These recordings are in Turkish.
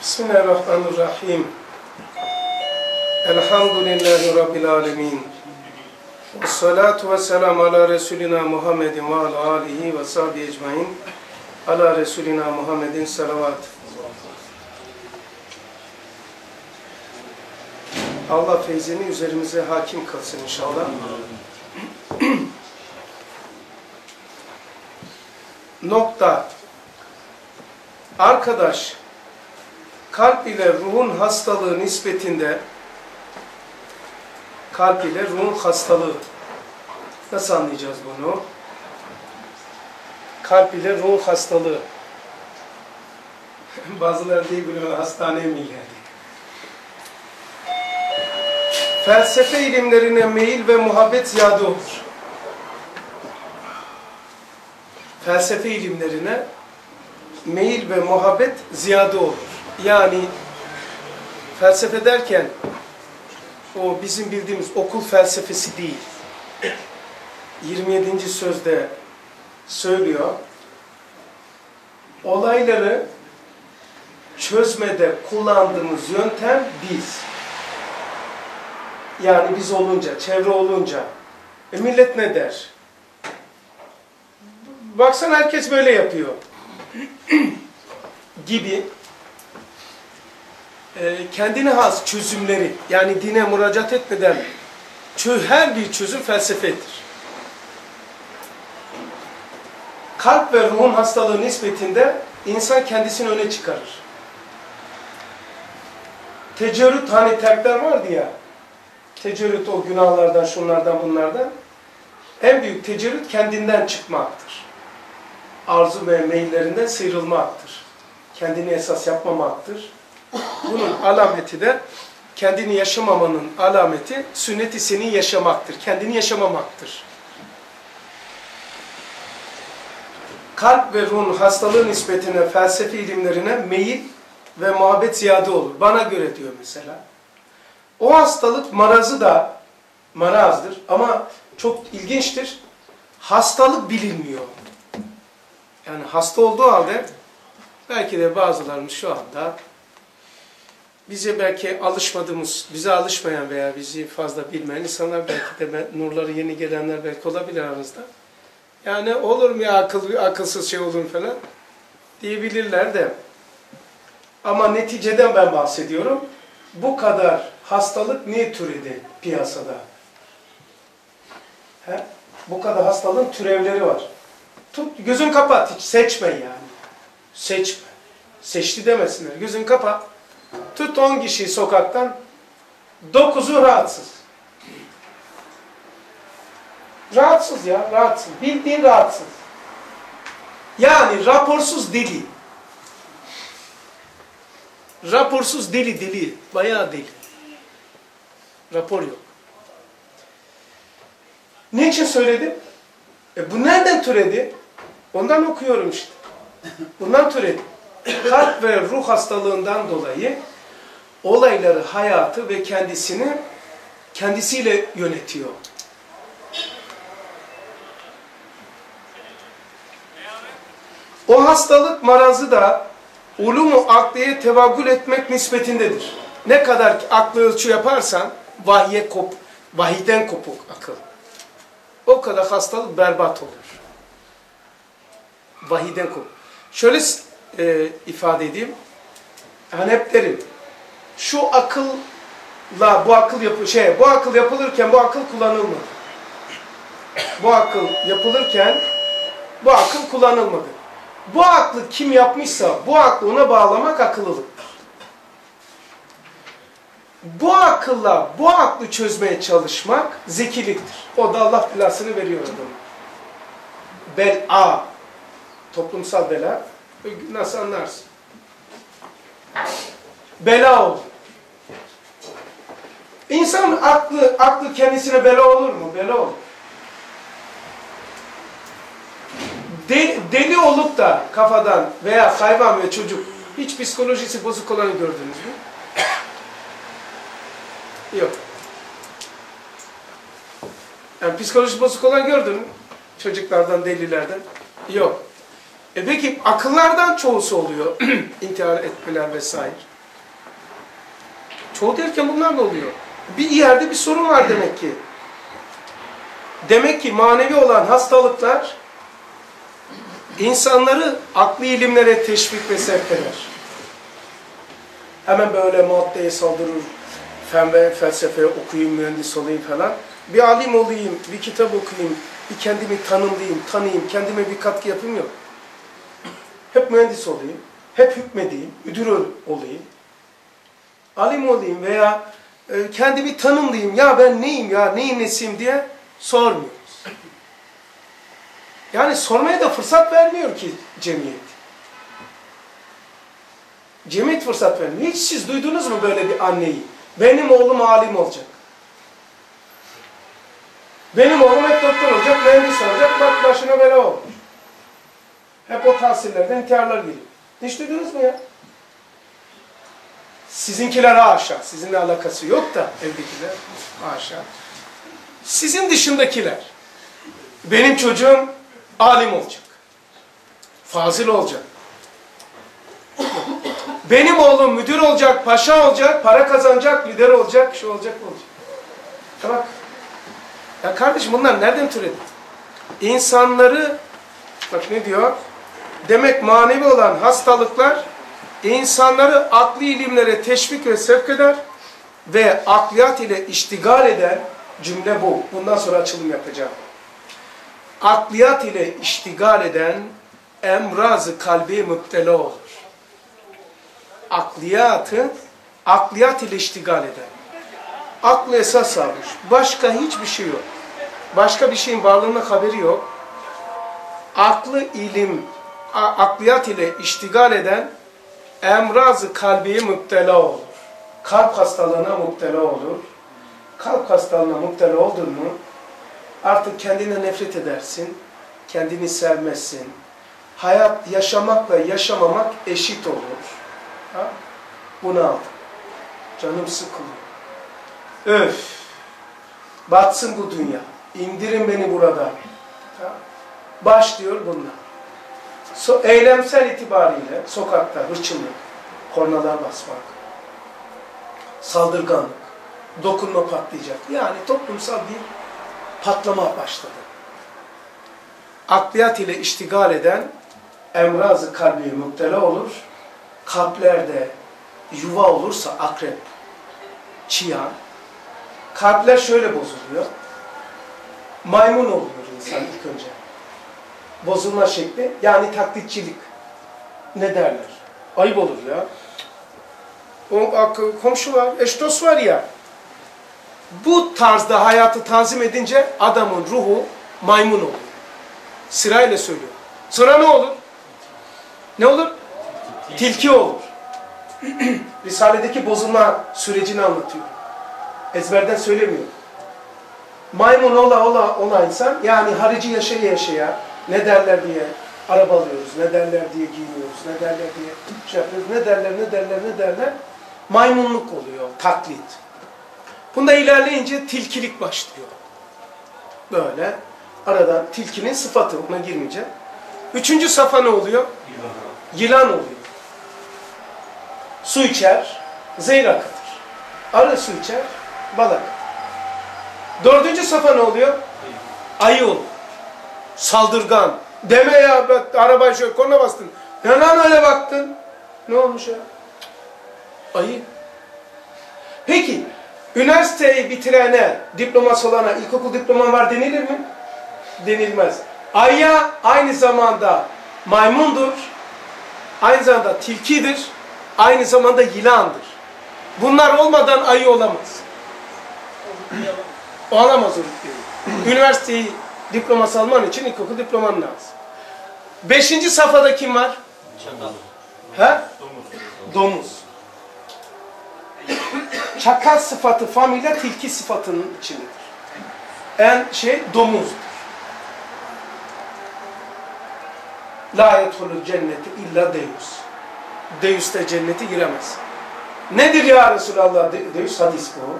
Bismillahirrahmanirrahim. Elhamdülillahi Rabbil alemin. Ve salatu ve selamu ala Resulina Muhammedin ve ala alihi ve sahbihi ecmain. Ala Resulina Muhammedin salavat. Allah feyzini üzerimize hakim kılsın inşallah. Nokta. Arkadaş, kalp ile ruhun hastalığı nispetinde kalp ile ruhun hastalığı nasıl anlayacağız bunu? Kalp ile ruhun hastalığı bazıları değil biliyor hastaneye mi geldik? Felsefe ilimlerine meyil ve muhabbet ziyade olur. Felsefe ilimlerine meyil ve muhabbet ziyade olur. Yani felsefe derken o bizim bildiğimiz okul felsefesi değil. 27. sözde söylüyor. Olayları çözmede kullandığımız yöntem biz. Yani biz olunca, çevre olunca. E millet ne der? Baksana herkes böyle yapıyor. gibi e, kendine has çözümleri yani dine müracaat etmeden her bir çözüm felsefedir. Kalp ve ruhun hastalığı nispetinde insan kendisini öne çıkarır. Tecerrüt hani terkler vardı ya, tecerrüt o günahlardan, şunlardan, bunlardan. En büyük tecerrüt kendinden çıkmaktır. Arzu ve meyillerinden sıyrılmaktır. Kendini esas yapmamaktır. Bunun alameti de kendini yaşamamanın alameti sünnet-i senin yaşamaktır. Kendini yaşamamaktır. Kalp ve ruhun hastalığı nispetine, felsefi ilimlerine meyil ve muhabbet ziyade olur. Bana göre diyor mesela. O hastalık marazı da marazdır ama çok ilginçtir. Hastalık bilinmiyor. Yani hasta olduğu halde belki de bazılarımız şu anda bize belki alışmadığımız, bize alışmayan veya bizi fazla bilmeyen insanlar belki de nurları yeni gelenler belki olabilir aranızda. Yani olur mu ya akıl, akılsız şey olur falan diyebilirler de. Ama neticeden ben bahsediyorum. Bu kadar hastalık niye türedi piyasada? He? Bu kadar hastalığın türevleri var. Tut, gözün kapat, hiç seçme yani. Seçme. Seçti demesinler. Gözün kapat. Tut 10 kişiyi sokaktan, 9'u rahatsız. Rahatsız ya, rahatsız. Bildiğin rahatsız. Yani raporsuz deli. Raporsuz deli deli. Bayağı deli. Rapor yok. Ne için söyledim? E bu nereden türedi? Ondan okuyorum işte. Bundan türedi. Kalp ve ruh hastalığından dolayı olayları, hayatı ve kendisini kendisiyle yönetiyor. O hastalık marazı da ulumu akliye tevakkül etmek nispetindedir. Ne kadar aklı ölçü yaparsan vahye kop, vahiden kopuk akıl. O kadar hastalık berbat olur. Vahiden kopuk. Şöyle e, ifade edeyim. Yani hep derim. Şu akılla bu akıl yapı şey bu akıl yapılırken bu akıl kullanılmadı. Bu akıl yapılırken bu akıl kullanılmadı. Bu aklı kim yapmışsa bu aklı ona bağlamak akıllılıktır. Bu akılla bu aklı çözmeye çalışmak zekiliktir. O da Allah belasını veriyor adamı. Bela. Toplumsal bela. Nasıl anlarsın? Bela olur. İnsan aklı, aklı kendisine bela olur mu? Bela olur. De, deli olup da kafadan veya hayvan ve çocuk hiç psikolojisi bozuk olanı gördünüz mü? Yok. Yani psikoloji bozuk olan gördün mü? Çocuklardan, delilerden. Yok. E peki akıllardan çoğusu oluyor. intihar etmeler vesaire. Çoğu derken bunlar da oluyor. Bir yerde bir sorun var demek ki. Demek ki manevi olan hastalıklar insanları akli ilimlere teşvik ve sevk eder. Hemen böyle maddeye saldırır, fen ve felsefe okuyayım, mühendis olayım falan. Bir alim olayım, bir kitap okuyayım, bir kendimi tanımlayayım, tanıyayım, kendime bir katkı yapayım yok. Hep mühendis olayım, hep hükmedeyim, müdür olayım, alim olayım veya e, kendimi tanımlayayım, ya ben neyim ya, neyin nesiyim diye sormuyoruz. Yani sormaya da fırsat vermiyor ki cemiyet. Cemiyet fırsat vermiyor. Hiç siz duydunuz mu böyle bir anneyi? Benim oğlum alim olacak. Benim oğlum hep doktor olacak, mühendis olacak, bak başına bela olur. Hep o tahsillerden intiharlar geliyor. Hiç duydunuz mu ya? Sizinkiler haşa, sizinle alakası yok da evdekiler haşa. Sizin dışındakiler, benim çocuğum alim olacak, fazil olacak. Benim oğlum müdür olacak, paşa olacak, para kazanacak, lider olacak, şu olacak, bu olacak. Ya bak, ya kardeşim bunlar nereden türedi? İnsanları, bak ne diyor? Demek manevi olan hastalıklar insanları akli ilimlere teşvik ve sevk eder ve akliyat ile iştigal eden cümle bu. Bundan sonra açılım yapacağım. Akliyat ile iştigal eden emrazı kalbi müptela olur. Akliyatı, akliyat ile iştigal eden. Aklı esas almış. Başka hiçbir şey yok. Başka bir şeyin varlığına haberi yok. Aklı ilim, akliyat ile iştigal eden emrazı kalbiye müptela olur. Kalp hastalığına müptela olur. Kalp hastalığına müptela oldun mu artık kendine nefret edersin, kendini sevmezsin. Hayat yaşamakla yaşamamak eşit olur. Ha? Bunu aldım. Canım sıkılıyor. Öf! Batsın bu dünya. İndirin beni burada. Ha? Başlıyor bunlar. So, eylemsel itibariyle sokakta hırçınlık, kornalar basmak, saldırganlık, dokunma patlayacak. Yani toplumsal bir patlama başladı. Akliyat ile iştigal eden emrazı kalbi müptela olur. Kalplerde yuva olursa akrep, çiyan, kalpler şöyle bozuluyor. Maymun oluyor insan ilk önce bozulma şekli yani taklitçilik. Ne derler? Ayıp olur ya. O komşu var, eş dost var ya. Bu tarzda hayatı tanzim edince adamın ruhu maymun olur. Sırayla söylüyor. Sonra ne olur? Ne olur? Tilki olur. Risale'deki bozulma sürecini anlatıyor. Ezberden söylemiyor. Maymun ola ola ola insan yani harici yaşaya yaşaya ne derler diye araba alıyoruz, ne derler diye giyiniyoruz, ne derler diye şey yapıyoruz, ne derler, ne derler, ne derler. Maymunluk oluyor, taklit. Bunda ilerleyince tilkilik başlıyor. Böyle arada tilkinin sıfatı, ona girmeyeceğim. Üçüncü safa ne oluyor? Yılan oluyor. Su içer, zehir akıtır. Arı su içer, balık. Dördüncü safa ne oluyor? Ayı olur saldırgan. Deme ya ben arabayı şöyle korna bastın. Yanan öyle baktın. Ne olmuş ya? Ayı. Peki, üniversiteyi bitirene, diploması olana ilkokul diploman var denilir mi? Denilmez. Ayya aynı zamanda maymundur, aynı zamanda tilkidir, aynı zamanda yılandır. Bunlar olmadan ayı olamaz. Olamaz o Üniversiteyi diploması alman için ilkokul diploman lazım. Beşinci safhada kim var? Çakal. He? Domuz. Domuz. Çakal sıfatı familya tilki sıfatının içindedir. En şey domuzdur. La yedhulul cenneti illa deus. Deus de cennete giremez. Nedir ya Resulallah Deus? Hadis bu.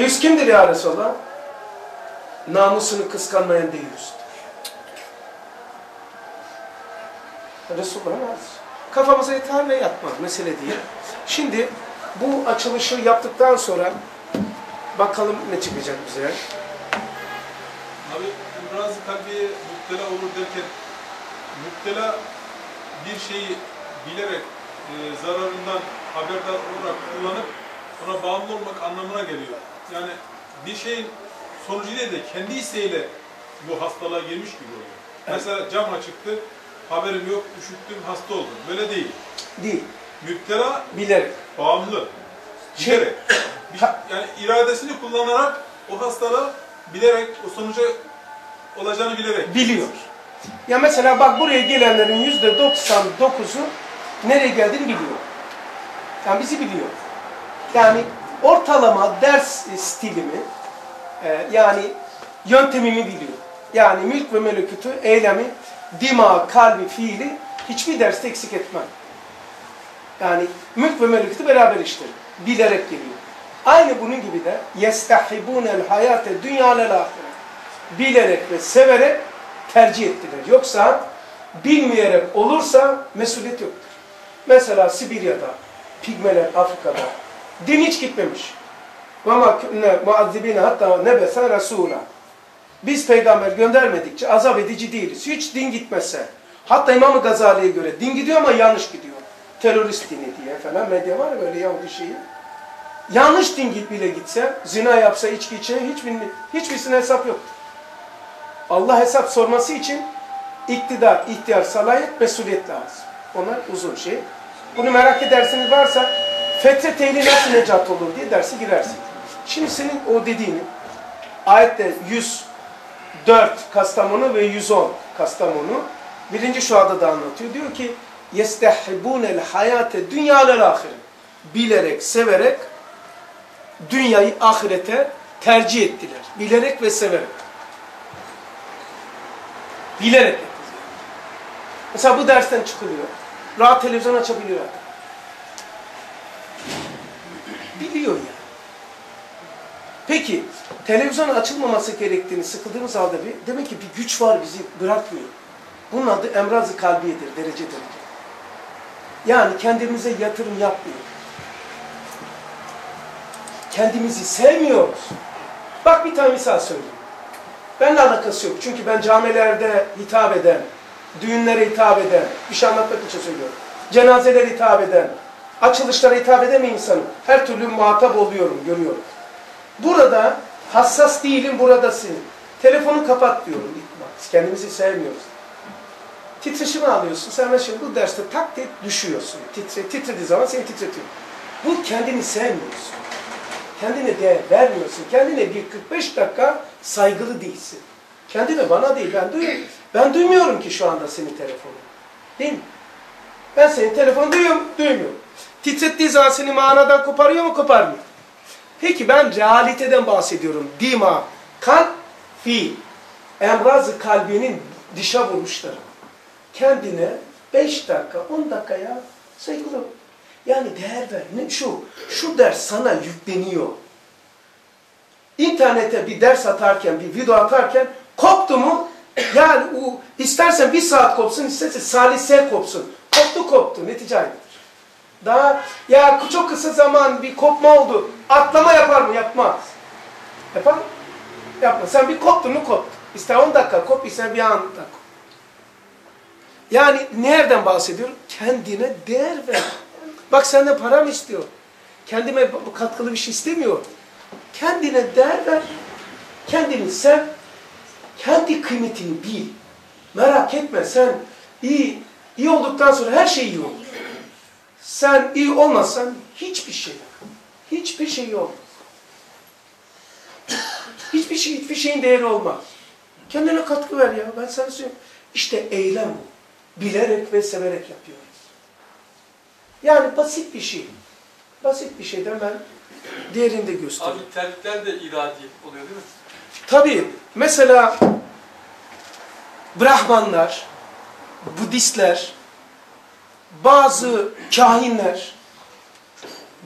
Deus kimdir ya Resulallah? Namusunu kıskanmayan değilizdir. Resulullah Kafamıza yeter ve yatmaz. Mesele değil. Şimdi bu açılışı yaptıktan sonra bakalım ne çıkacak bize. Abi İmraz kalbiye müptela olur derken müptela bir şeyi bilerek e, zararından haberdar olarak kullanıp ona bağımlı olmak anlamına geliyor. Yani bir şeyin sonucu değil de kendi isteğiyle bu hastalığa girmiş gibi oluyor. Evet. Mesela cam açıktı, haberim yok, üşüttüm, hasta oldum. Böyle değil. Değil, Müptela bilerek. bağımlı. Şey- Bilerek. Yani iradesini kullanarak o hastalığı bilerek, o sonuca olacağını bilerek. Biliyor. Ya mesela bak buraya gelenlerin yüzde 99'u nereye geldiğini biliyor. Yani bizi biliyor. Yani ortalama ders stilimi e, yani yöntemimi biliyor. Yani mülk ve melekutu, eylemi, dima, kalbi, fiili hiçbir derste eksik etmem. Yani mülk ve melekutu beraber işlerim. Bilerek geliyor. Aynı bunun gibi de يَسْتَحِبُونَ الْحَيَاةَ دُنْيَا لَلْآخِرَةِ Bilerek ve severek tercih ettiler. Yoksa bilmeyerek olursa mesuliyet yoktur. Mesela Sibirya'da, Pigmeler Afrika'da din hiç gitmemiş. وَمَا كُنَّ مُعَذِّبِينَ hatta نَبَسَ رَسُولًا Biz peygamber göndermedikçe azap edici değiliz. Hiç din gitmezse. Hatta İmam-ı Gazali'ye göre din gidiyor ama yanlış gidiyor. Terörist dini diye falan medya var ya böyle Yahudi şeyi. Yanlış din git bile gitse, zina yapsa, içki içe hiçbir, hiçbirisine hesap yok. Allah hesap sorması için iktidar, ihtiyar, salayet, mesuliyet lazım. Onlar uzun şey. Bunu merak edersiniz varsa fetret ehli nasıl necat olur diye dersi girersin. Şimdi senin o dediğini ayette 104 Kastamonu ve 110 Kastamonu birinci şuada da anlatıyor. Diyor ki yestehibunel hayate dünyalel ahiret. Bilerek, severek dünyayı ahirete tercih ettiler. Bilerek ve severek. Bilerek. Mesela bu dersten çıkılıyor. Rahat televizyon açabiliyor. Biliyor ya. Peki, televizyon açılmaması gerektiğini sıkıldığımız halde bir, demek ki bir güç var bizi bırakmıyor. Bunun adı emraz-ı kalbiyedir, derece derece. Yani kendimize yatırım yapmıyor. Kendimizi sevmiyoruz. Bak bir tane misal söyleyeyim. Benimle alakası yok. Çünkü ben camilerde hitap eden, düğünlere hitap eden, bir şey anlatmak için söylüyorum. Cenazelere hitap eden, açılışlara hitap eden bir insanım. Her türlü muhatap oluyorum, görüyorum. Burada hassas değilim, buradasın. Telefonu kapat diyorum. Bak, kendimizi sevmiyoruz. Titreşimi alıyorsun. Sen mesela bu derste tak diye düşüyorsun. Titre, titrediği zaman seni titretiyor. Bu kendini sevmiyorsun. Kendine değer vermiyorsun. Kendine bir 45 dakika saygılı değilsin. Kendine bana değil. Ben duyuyorum. Ben duymuyorum ki şu anda senin telefonunu. Değil mi? Ben senin telefonu duyuyorum, duymuyorum. Titrettiği zaman seni manadan koparıyor mu, koparmıyor. Peki ben realiteden bahsediyorum. Dima, kalp, fi. Emraz-ı kalbinin dışa vurmuşları. Kendine 5 dakika, 10 dakikaya saygılı. Yani değer ver. Ne şu? Şu ders sana yükleniyor. İnternete bir ders atarken, bir video atarken koptu mu? Yani o, istersen bir saat kopsun, istersen salise kopsun. Koptu koptu, netice aynıdır. Daha ya çok kısa zaman bir kopma oldu. Atlama yapar mı? Yapmaz. Yapar mı? Yapma. Sen bir koptun mu koptu. İster 10 dakika kop, ister bir anda kop. Yani nereden bahsediyorum? Kendine değer ver. Bak senden para mı istiyor? Kendime katkılı bir şey istemiyor. Kendine değer ver. Kendini sev. Kendi kıymetini bil. Merak etme sen iyi, iyi olduktan sonra her şey iyi olur. Sen iyi olmazsan hiçbir şey yok. Hiçbir şey olmaz. Hiçbir şey, hiçbir şeyin değeri olmaz. Kendine katkı ver ya. Ben sana söyleyeyim. İşte eylem bu. Bilerek ve severek yapıyoruz. Yani basit bir şey. Basit bir şeyden ben diğerini de göstereyim. Abi terkler de iradi oluyor değil mi? Tabii mesela Brahmanlar, Budistler, bazı kahinler,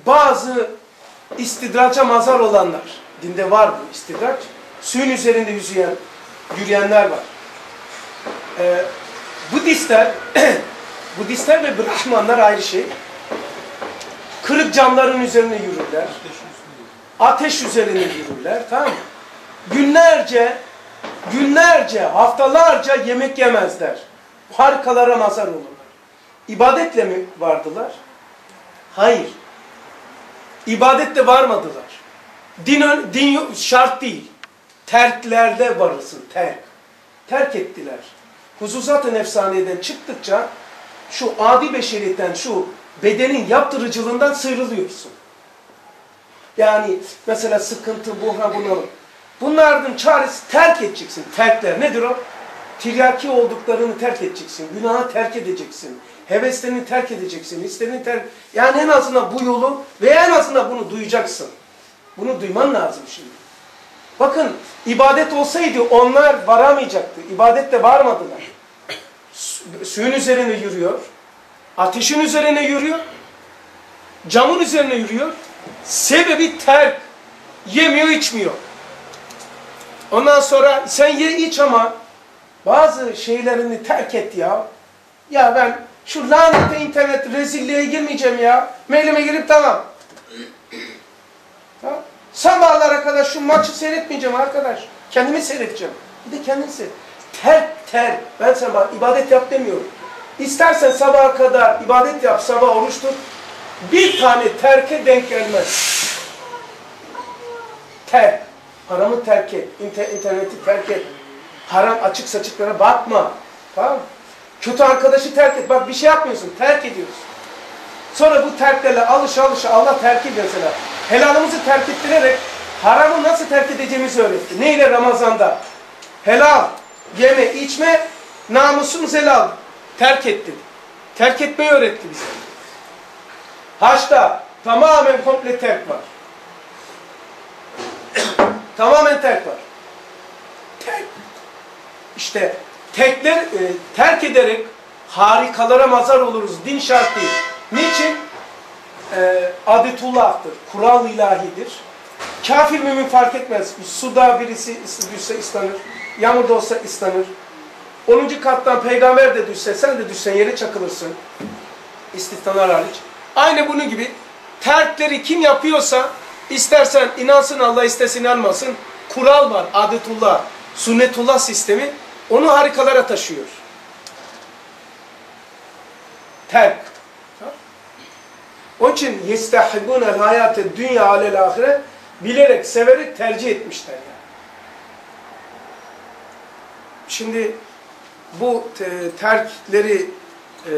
bazı istidraca mazar olanlar, dinde var bu istidraç, suyun üzerinde yüzüyen, yürüyenler var. Ee, Budistler, Budistler ve Brahmanlar ayrı şey. Kırık camların üzerine yürürler. Ateş üzerine yürürler. Tamam mı? Günlerce, günlerce, haftalarca yemek yemezler. Harikalara mazhar olurlar. İbadetle mi vardılar? Hayır. İbadetle varmadılar. Din, din şart değil. Terklerde varırsın, terk. Terk ettiler. Huzuzat-ı nefsaniyeden çıktıkça şu adi beşeriyetten, şu bedenin yaptırıcılığından sıyrılıyorsun. Yani mesela sıkıntı, buhran, bunalım. Bunlardan çaresi terk edeceksin. Terkler nedir o? Tiryaki olduklarını terk edeceksin. Günahı terk edeceksin. Heveslerini terk edeceksin. Hislerini terk... Yani en azından bu yolu ve en azından bunu duyacaksın. Bunu duyman lazım şimdi. Bakın ibadet olsaydı onlar varamayacaktı. İbadetle varmadılar. Su- Suyun üzerine yürüyor. Ateşin üzerine yürüyor. Camın üzerine yürüyor. Sebebi terk. Yemiyor, içmiyor. Ondan sonra sen ye iç ama bazı şeylerini terk et ya. Ya ben şu lanete internet rezilliğe girmeyeceğim ya. Mailime girip tamam. Ha? Sabahlara kadar şu maçı seyretmeyeceğim arkadaş. Kendimi seyredeceğim. Bir de kendini seyret. Terk, terk. Ben sana bak ibadet yap demiyorum. İstersen sabaha kadar ibadet yap, sabah oruç tut. Bir tane terke denk gelmez. Terk. Haramı terk et. İnter- interneti terk et. Haram açık saçıklara bakma. Tamam mı? Kötü arkadaşı terk et. Bak bir şey yapmıyorsun. Terk ediyorsun. Sonra bu terklerle alışa alışa Allah terk ediyor mesela. Helalımızı terk ettirerek haramı nasıl terk edeceğimizi öğretti. Neyle Ramazan'da? Helal, yeme, içme, namusumuz helal. Terk etti. Terk etmeyi öğretti bize. Haçta tamamen komple terk var. tamamen terk var. Terk. İşte tekler e, terk ederek harikalara mazhar oluruz. Din şart değil. Niçin? E, adetullah'tır. Kural ilahidir. Kafir mümin fark etmez. Suda birisi düşse ıslanır. Yağmurda olsa ıslanır. 10. kattan peygamber de düşse sen de düşsen yere çakılırsın. İstisnalar hariç. Aynı bunun gibi terkleri kim yapıyorsa istersen inansın Allah istersen inanmasın. Kural var. Adetullah. Sünnetullah sistemi onu harikalara taşıyor. Terk. Onun için yestahibunel hayate dünya alel ahire bilerek, severek tercih etmişler yani. Şimdi bu te- terkleri e,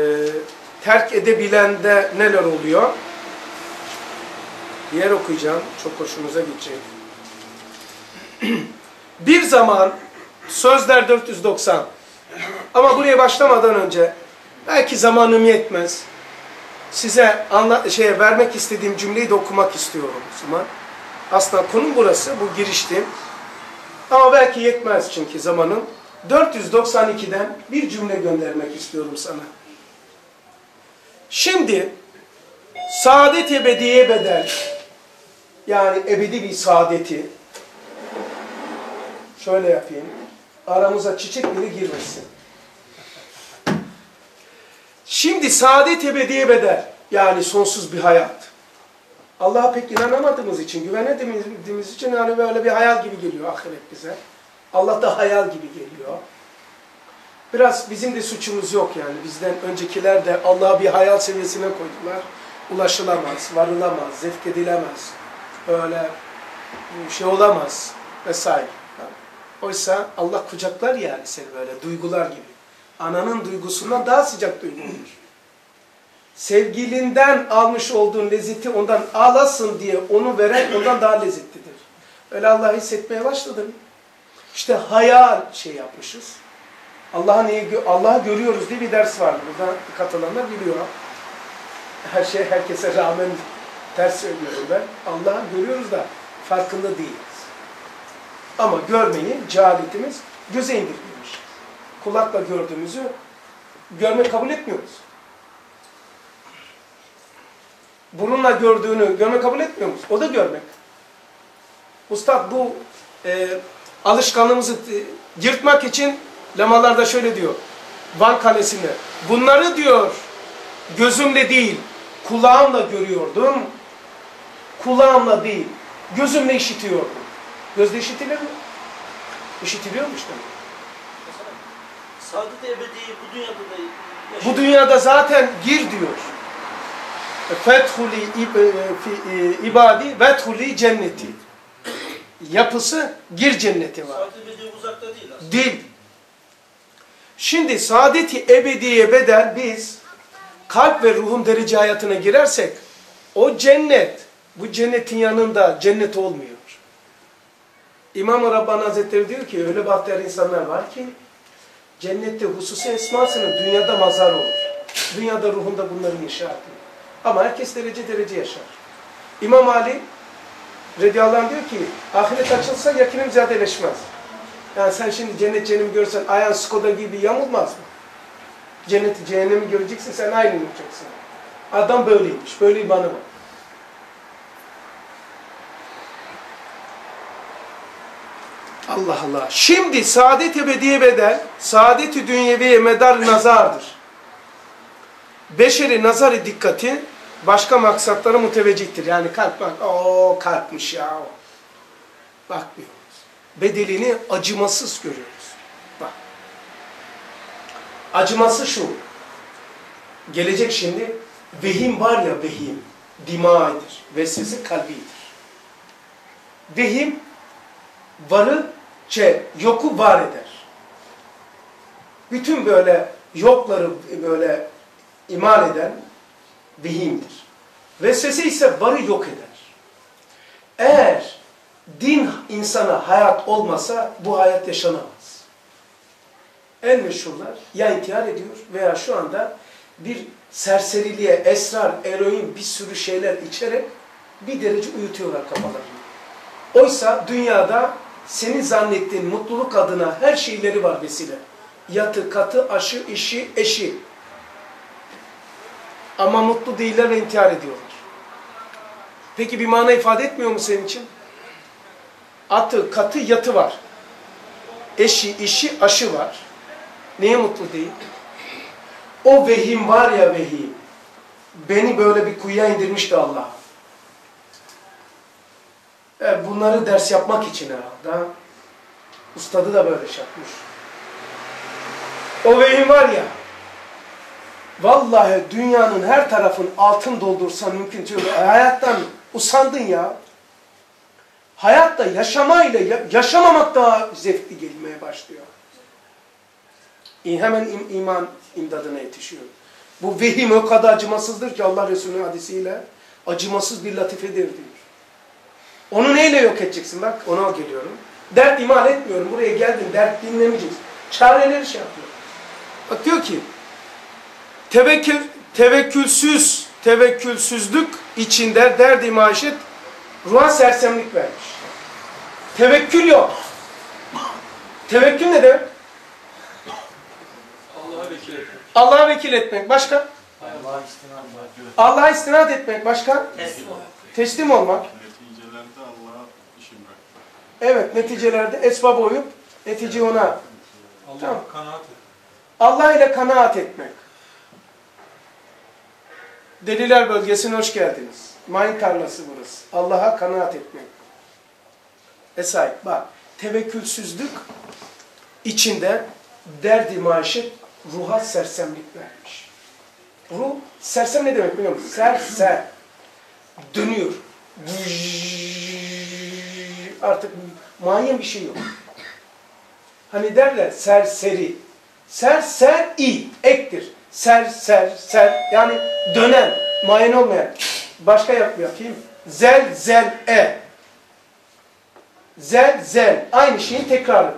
terk edebilende neler oluyor? Bir yer okuyacağım. Çok hoşunuza gidecek. Bir zaman Sözler 490. Ama buraya başlamadan önce belki zamanım yetmez. Size anla şeye vermek istediğim cümleyi de okumak istiyorum zaman. Aslında konum burası, bu giriştim. Ama belki yetmez çünkü zamanım. 492'den bir cümle göndermek istiyorum sana. Şimdi saadet ebediye bedel yani ebedi bir saadeti şöyle yapayım. Aramıza çiçek bile girmesin. Şimdi saadet ebediye bedel yani sonsuz bir hayat. Allah'a pek inanamadığımız için, güvenemediğimiz için yani böyle bir hayal gibi geliyor ahiret bize. Allah da hayal gibi geliyor. Biraz bizim de suçumuz yok yani. Bizden öncekiler de Allah'a bir hayal seviyesine koydular. Ulaşılamaz, varılamaz, zevk edilemez. Öyle şey olamaz vesaire. Oysa Allah kucaklar yani seni böyle duygular gibi. Ananın duygusundan daha sıcak duygu olur. Sevgilinden almış olduğun lezzeti ondan alasın diye onu veren ondan daha lezzetlidir. Öyle Allah'ı hissetmeye başladın. İşte hayal şey yapmışız. Allah'ı gö Allah'ı görüyoruz diye bir ders vardı. Burada katılanlar biliyor. Her şey herkese rağmen ters söylüyorum ben. Allah'ı görüyoruz da farkında değiliz. Ama görmeyi cehaletimiz göze indirgemiş. Kulakla gördüğümüzü görmek kabul etmiyoruz. Burunla gördüğünü görmek kabul etmiyor musun? O da görmek. Ustad bu e, alışkanlığımızı e, yırtmak için lemalarda şöyle diyor. Van Kalesi'nde. Bunları diyor gözümle değil kulağımla görüyordum. Kulağımla değil, gözümle işitiyordum. Gözle işitilir mi? İşitiliyormuş demek. Saadet ebedi bu dünyada da yaşıyor. Bu dünyada zaten gir diyor. Fethuli e, ibadi vethuli cenneti. Yapısı gir cenneti var. Saadet ebedi uzakta değil aslında. Değil. Şimdi saadeti ebediye bedel biz kalp ve ruhun derece hayatına girersek o cennet bu cennetin yanında cennet olmuyor. İmam-ı Rabbani Hazretleri diyor ki öyle bahtiyar insanlar var ki cennette hususi esmasının dünyada mazar olur. Dünyada ruhunda bunları yaşar diyor. Ama herkes derece derece yaşar. İmam Ali radıyallahu diyor ki ahiret açılsa yakinim ziyadeleşmez. Yani sen şimdi cennet cehennemi görsen ayağın Skoda gibi yamulmaz mı? Cenneti cehennemi göreceksin sen aynı olacaksın. Adam böyleymiş. Böyle imanı var. Allah Allah. Şimdi saadet ebediye bedel, saadet-i dünyeviye medar nazardır. Beşeri nazarı dikkati başka maksatlara muteveccihtir. Yani kalp bak, o kalpmiş ya. Bakmıyoruz. Bedelini acımasız görüyoruz. Bak. Acıması şu. Gelecek şimdi. Vehim var ya vehim. Dimaidir. Vesvese kalbidir. Vehim varı şey, yoku var eder. Bütün böyle yokları böyle imal eden vehimdir. Vesvese ise varı yok eder. Eğer din insana hayat olmasa bu hayat yaşanamaz. En meşhurlar ya intihar ediyor veya şu anda bir serseriliğe, esrar, eroin bir sürü şeyler içerek bir derece uyutuyorlar kafalarını. Oysa dünyada senin zannettiğin mutluluk adına her şeyleri var vesile. Yatı, katı, aşı, işi, eşi. Ama mutlu değiller ve intihar ediyorlar. Peki bir mana ifade etmiyor mu senin için? Atı, katı, yatı var. Eşi, işi, aşı var. Neye mutlu değil? O vehim var ya vehim. Beni böyle bir kuyuya indirmişti Allah. E, bunları ders yapmak için herhalde. Ustadı da böyle şey yapmış. O vehim var ya. Vallahi dünyanın her tarafın altın doldursan mümkün değil. E, hayattan usandın ya. Hayatta yaşamayla ya- yaşamamak daha zevkli gelmeye başlıyor. Hemen im- iman imdadına yetişiyor. Bu vehim o kadar acımasızdır ki Allah Resulü'nün hadisiyle acımasız bir latifedir diyor. Onu neyle yok edeceksin? Bak ona geliyorum. Dert imal etmiyorum. Buraya geldin. Dert dinlemeyeceksin. Çareleri şey yapıyor. Bak diyor ki tevekkül, tevekkülsüz, tevekkülsüzlük içinde derdi maişet ruha sersemlik vermiş. Tevekkül yok. Tevekkül ne demek? Allah'a vekil etmek. Allah'a vekil etmek. Başka? Allah'a istinad var. Allah'a istinad etmek. Başka? Teslim ol. Teslim olmak. Neticelerde Allah'a işin bırak. Evet neticelerde esbab oyup neticeyi ona. Allah'a Tamam. kanaat et. Allah ile kanaat etmek. Deliler bölgesine hoş geldiniz. Mayın tarlası burası. Allah'a kanaat etmek. Esay bak tevekkülsüzlük içinde derdi maişet ruha sersemlik vermiş. Ruh sersem ne demek biliyor musun? Serser. Dönüyor. Artık manyen bir şey yok. Hani derler serseri. Ser, ser, i, ektir. Ser, ser, ser. Yani dönen, mayen olmayan. Başka yap, yapayım. Zel, zel, e. Zel, zel. Aynı şeyin tekrarı.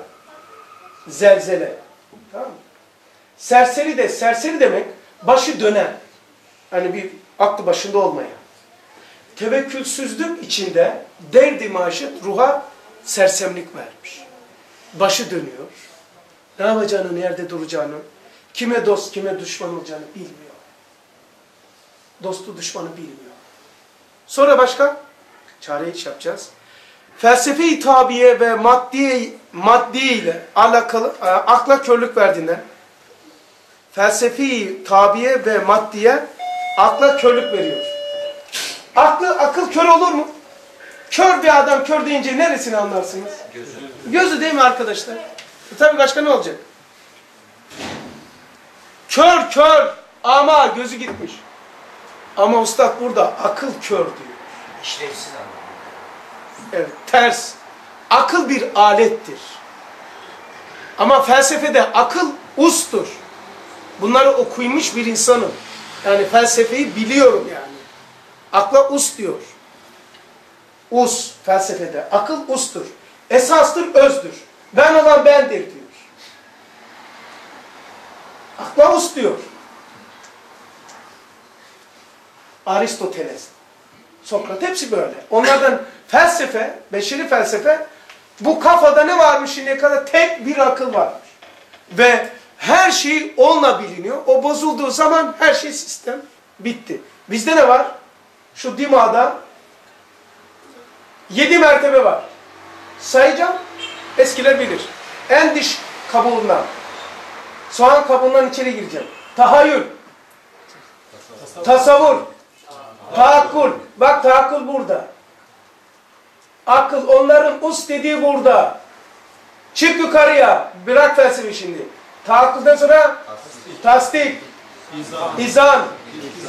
Zelzele. Tamam mı? Serseri de, serseri demek başı dönen. Hani bir aklı başında olmayan. Tevekkülsüzlük içinde derdi maşet ruha sersemlik vermiş. Başı dönüyor. Ne yapacağını, nerede duracağını, kime dost, kime düşman olacağını bilmiyor. Dostu düşmanı bilmiyor. Sonra başka? Çare iş yapacağız. Felsefe-i tabiye ve maddi, maddi ile alakalı, e, akla körlük verdiğinden felsefi tabiye ve maddiye Akla körlük veriyor. Aklı, akıl kör olur mu? Kör bir adam kör deyince neresini anlarsınız? Gözü. Gözü değil mi arkadaşlar? E tabii başka ne olacak? Kör kör ama gözü gitmiş. Ama ustad burada akıl kör diyor. İşlevsiz ama. Evet, ters. Akıl bir alettir. Ama felsefede akıl ustur. Bunları okuymuş bir insanım. Yani felsefeyi biliyorum yani. Akla us diyor. Us felsefede. Akıl ustur. Esastır, özdür. Ben olan bendir diyor. Akla us diyor. Aristoteles. Sokrat hepsi böyle. Onlardan felsefe, beşeri felsefe bu kafada ne varmış şimdiye kadar? Tek bir akıl varmış. Ve her şey onunla biliniyor. O bozulduğu zaman her şey sistem bitti. Bizde ne var? Şu dimağda yedi mertebe var. Sayacağım. Eskiler bilir. En dış kabuğundan. Soğan kabuğundan içeri gireceğim. Tahayyül. Tasavvur. Taakkul. Bak taakkul burada. Akıl onların us dediği burada. Çık yukarıya. Bırak felsefe şimdi. Taakkulden sonra tasdik, İzah. izan,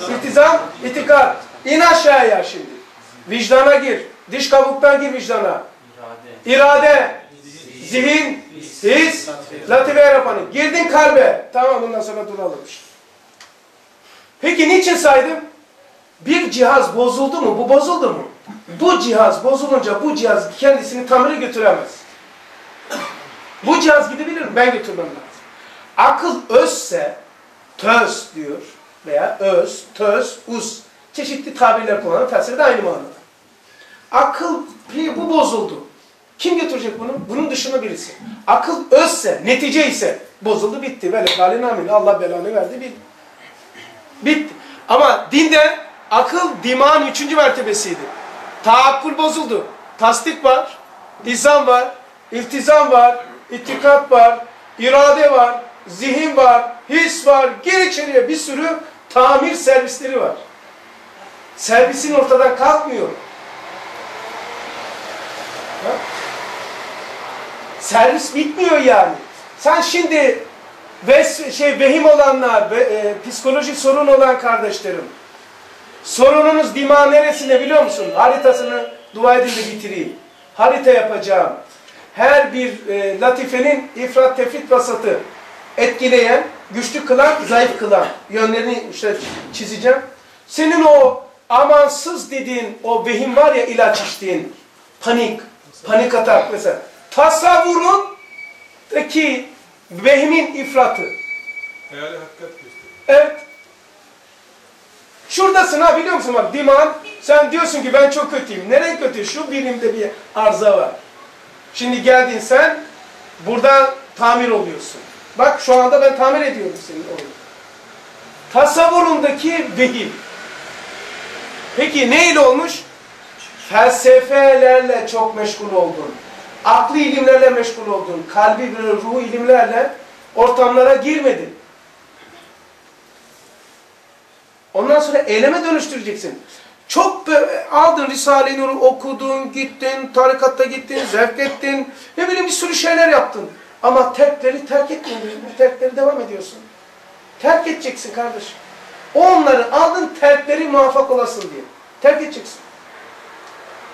iltizam. İn aşağıya şimdi. Vicdana gir. Diş kabuktan gir vicdana. İrade. İrade, zihin, his, latife yapanı. Girdin kalbe. Tamam bundan sonra duralım. Peki niçin saydım? Bir cihaz bozuldu mu? Bu bozuldu mu? Bu cihaz bozulunca bu cihaz kendisini tamire götüremez. Bu cihaz gidebilir mi? Ben götürmem lazım. Akıl özse, töz diyor veya öz, töz, uz. Çeşitli tabirler kullanan felsefede aynı manada. Akıl, bu bozuldu. Kim götürecek bunu? Bunun dışında birisi. Akıl özse, netice ise bozuldu bitti. Böyle galin amin. Allah belanı verdi bitti. Bitti. Ama dinde akıl dimağın üçüncü mertebesiydi. Taakkul bozuldu. Tasdik var, izan var, iltizam var, itikat var, irade var, zihin var, his var. Gir içeriye bir sürü tamir servisleri var. Servisin ortadan kalkmıyor. Ha? Servis bitmiyor yani. Sen şimdi ves, şey vehim olanlar, ve, e, psikolojik sorun olan kardeşlerim, sorununuz dima neresinde biliyor musun? Haritasını dua edin de bitireyim. Harita yapacağım. Her bir e, latifenin ifrat tefrit vasatı etkileyen, güçlü kılan, zayıf kılan yönlerini işte çizeceğim. Senin o amansız dediğin o vehim var ya ilaç içtiğin, panik, panik atak mesela. Tasavvurun ki vehimin ifratı. Hayali hakikat gösteriyor. Evet. Şuradasın ha biliyor musun bak diman sen diyorsun ki ben çok kötüyüm. Nereye kötü? Şu bilimde bir arıza var. Şimdi geldin sen burada tamir oluyorsun. Bak şu anda ben tamir ediyorum senin onu. Tasavvurundaki vehim. Peki neyle olmuş? Felsefelerle çok meşgul oldun. Aklı ilimlerle meşgul oldun. Kalbi ve ruh ilimlerle ortamlara girmedin. Ondan sonra eyleme dönüştüreceksin. Çok aldın Risale-i Nur'u okudun, gittin, tarikatta gittin, zevk ettin. Ne bileyim bir sürü şeyler yaptın. Ama terkleri terk etmedin. Terkleri devam ediyorsun. Terk edeceksin kardeşim. Onları aldın terkleri muvaffak olasın diye. Terk edeceksin.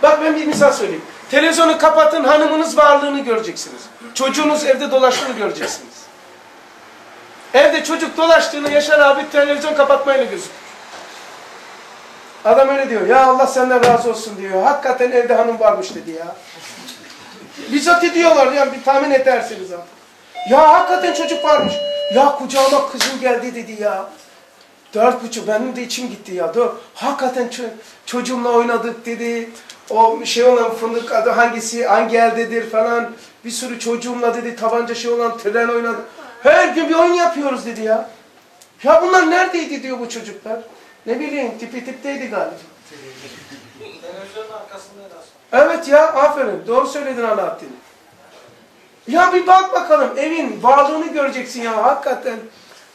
Bak ben bir misal söyleyeyim. Televizyonu kapatın hanımınız varlığını göreceksiniz. Çocuğunuz evde dolaştığını göreceksiniz. Evde çocuk dolaştığını Yaşar abi televizyon kapatmayla gözükür. Adam öyle diyor. Ya Allah senden razı olsun diyor. Hakikaten evde hanım varmış dedi ya. Bizzat diyorlar ya bir tahmin edersiniz artık. Ya hakikaten çocuk varmış. Ya kucağıma kızım geldi dedi ya. Dört buçuk benim de içim gitti ya. Dur. Hakikaten ço- çocuğumla oynadık dedi. O şey olan fındık adı hangisi hangi eldedir falan. Bir sürü çocuğumla dedi tabanca şey olan tren oynadı. Her gün bir oyun yapıyoruz dedi ya. Ya bunlar neredeydi diyor bu çocuklar. Ne bileyim tipi tipteydi galiba. Televizyonun arkasındaydı aslında. Evet ya aferin. Doğru söyledin Alaaddin. Ya bir bak bakalım evin varlığını göreceksin ya hakikaten.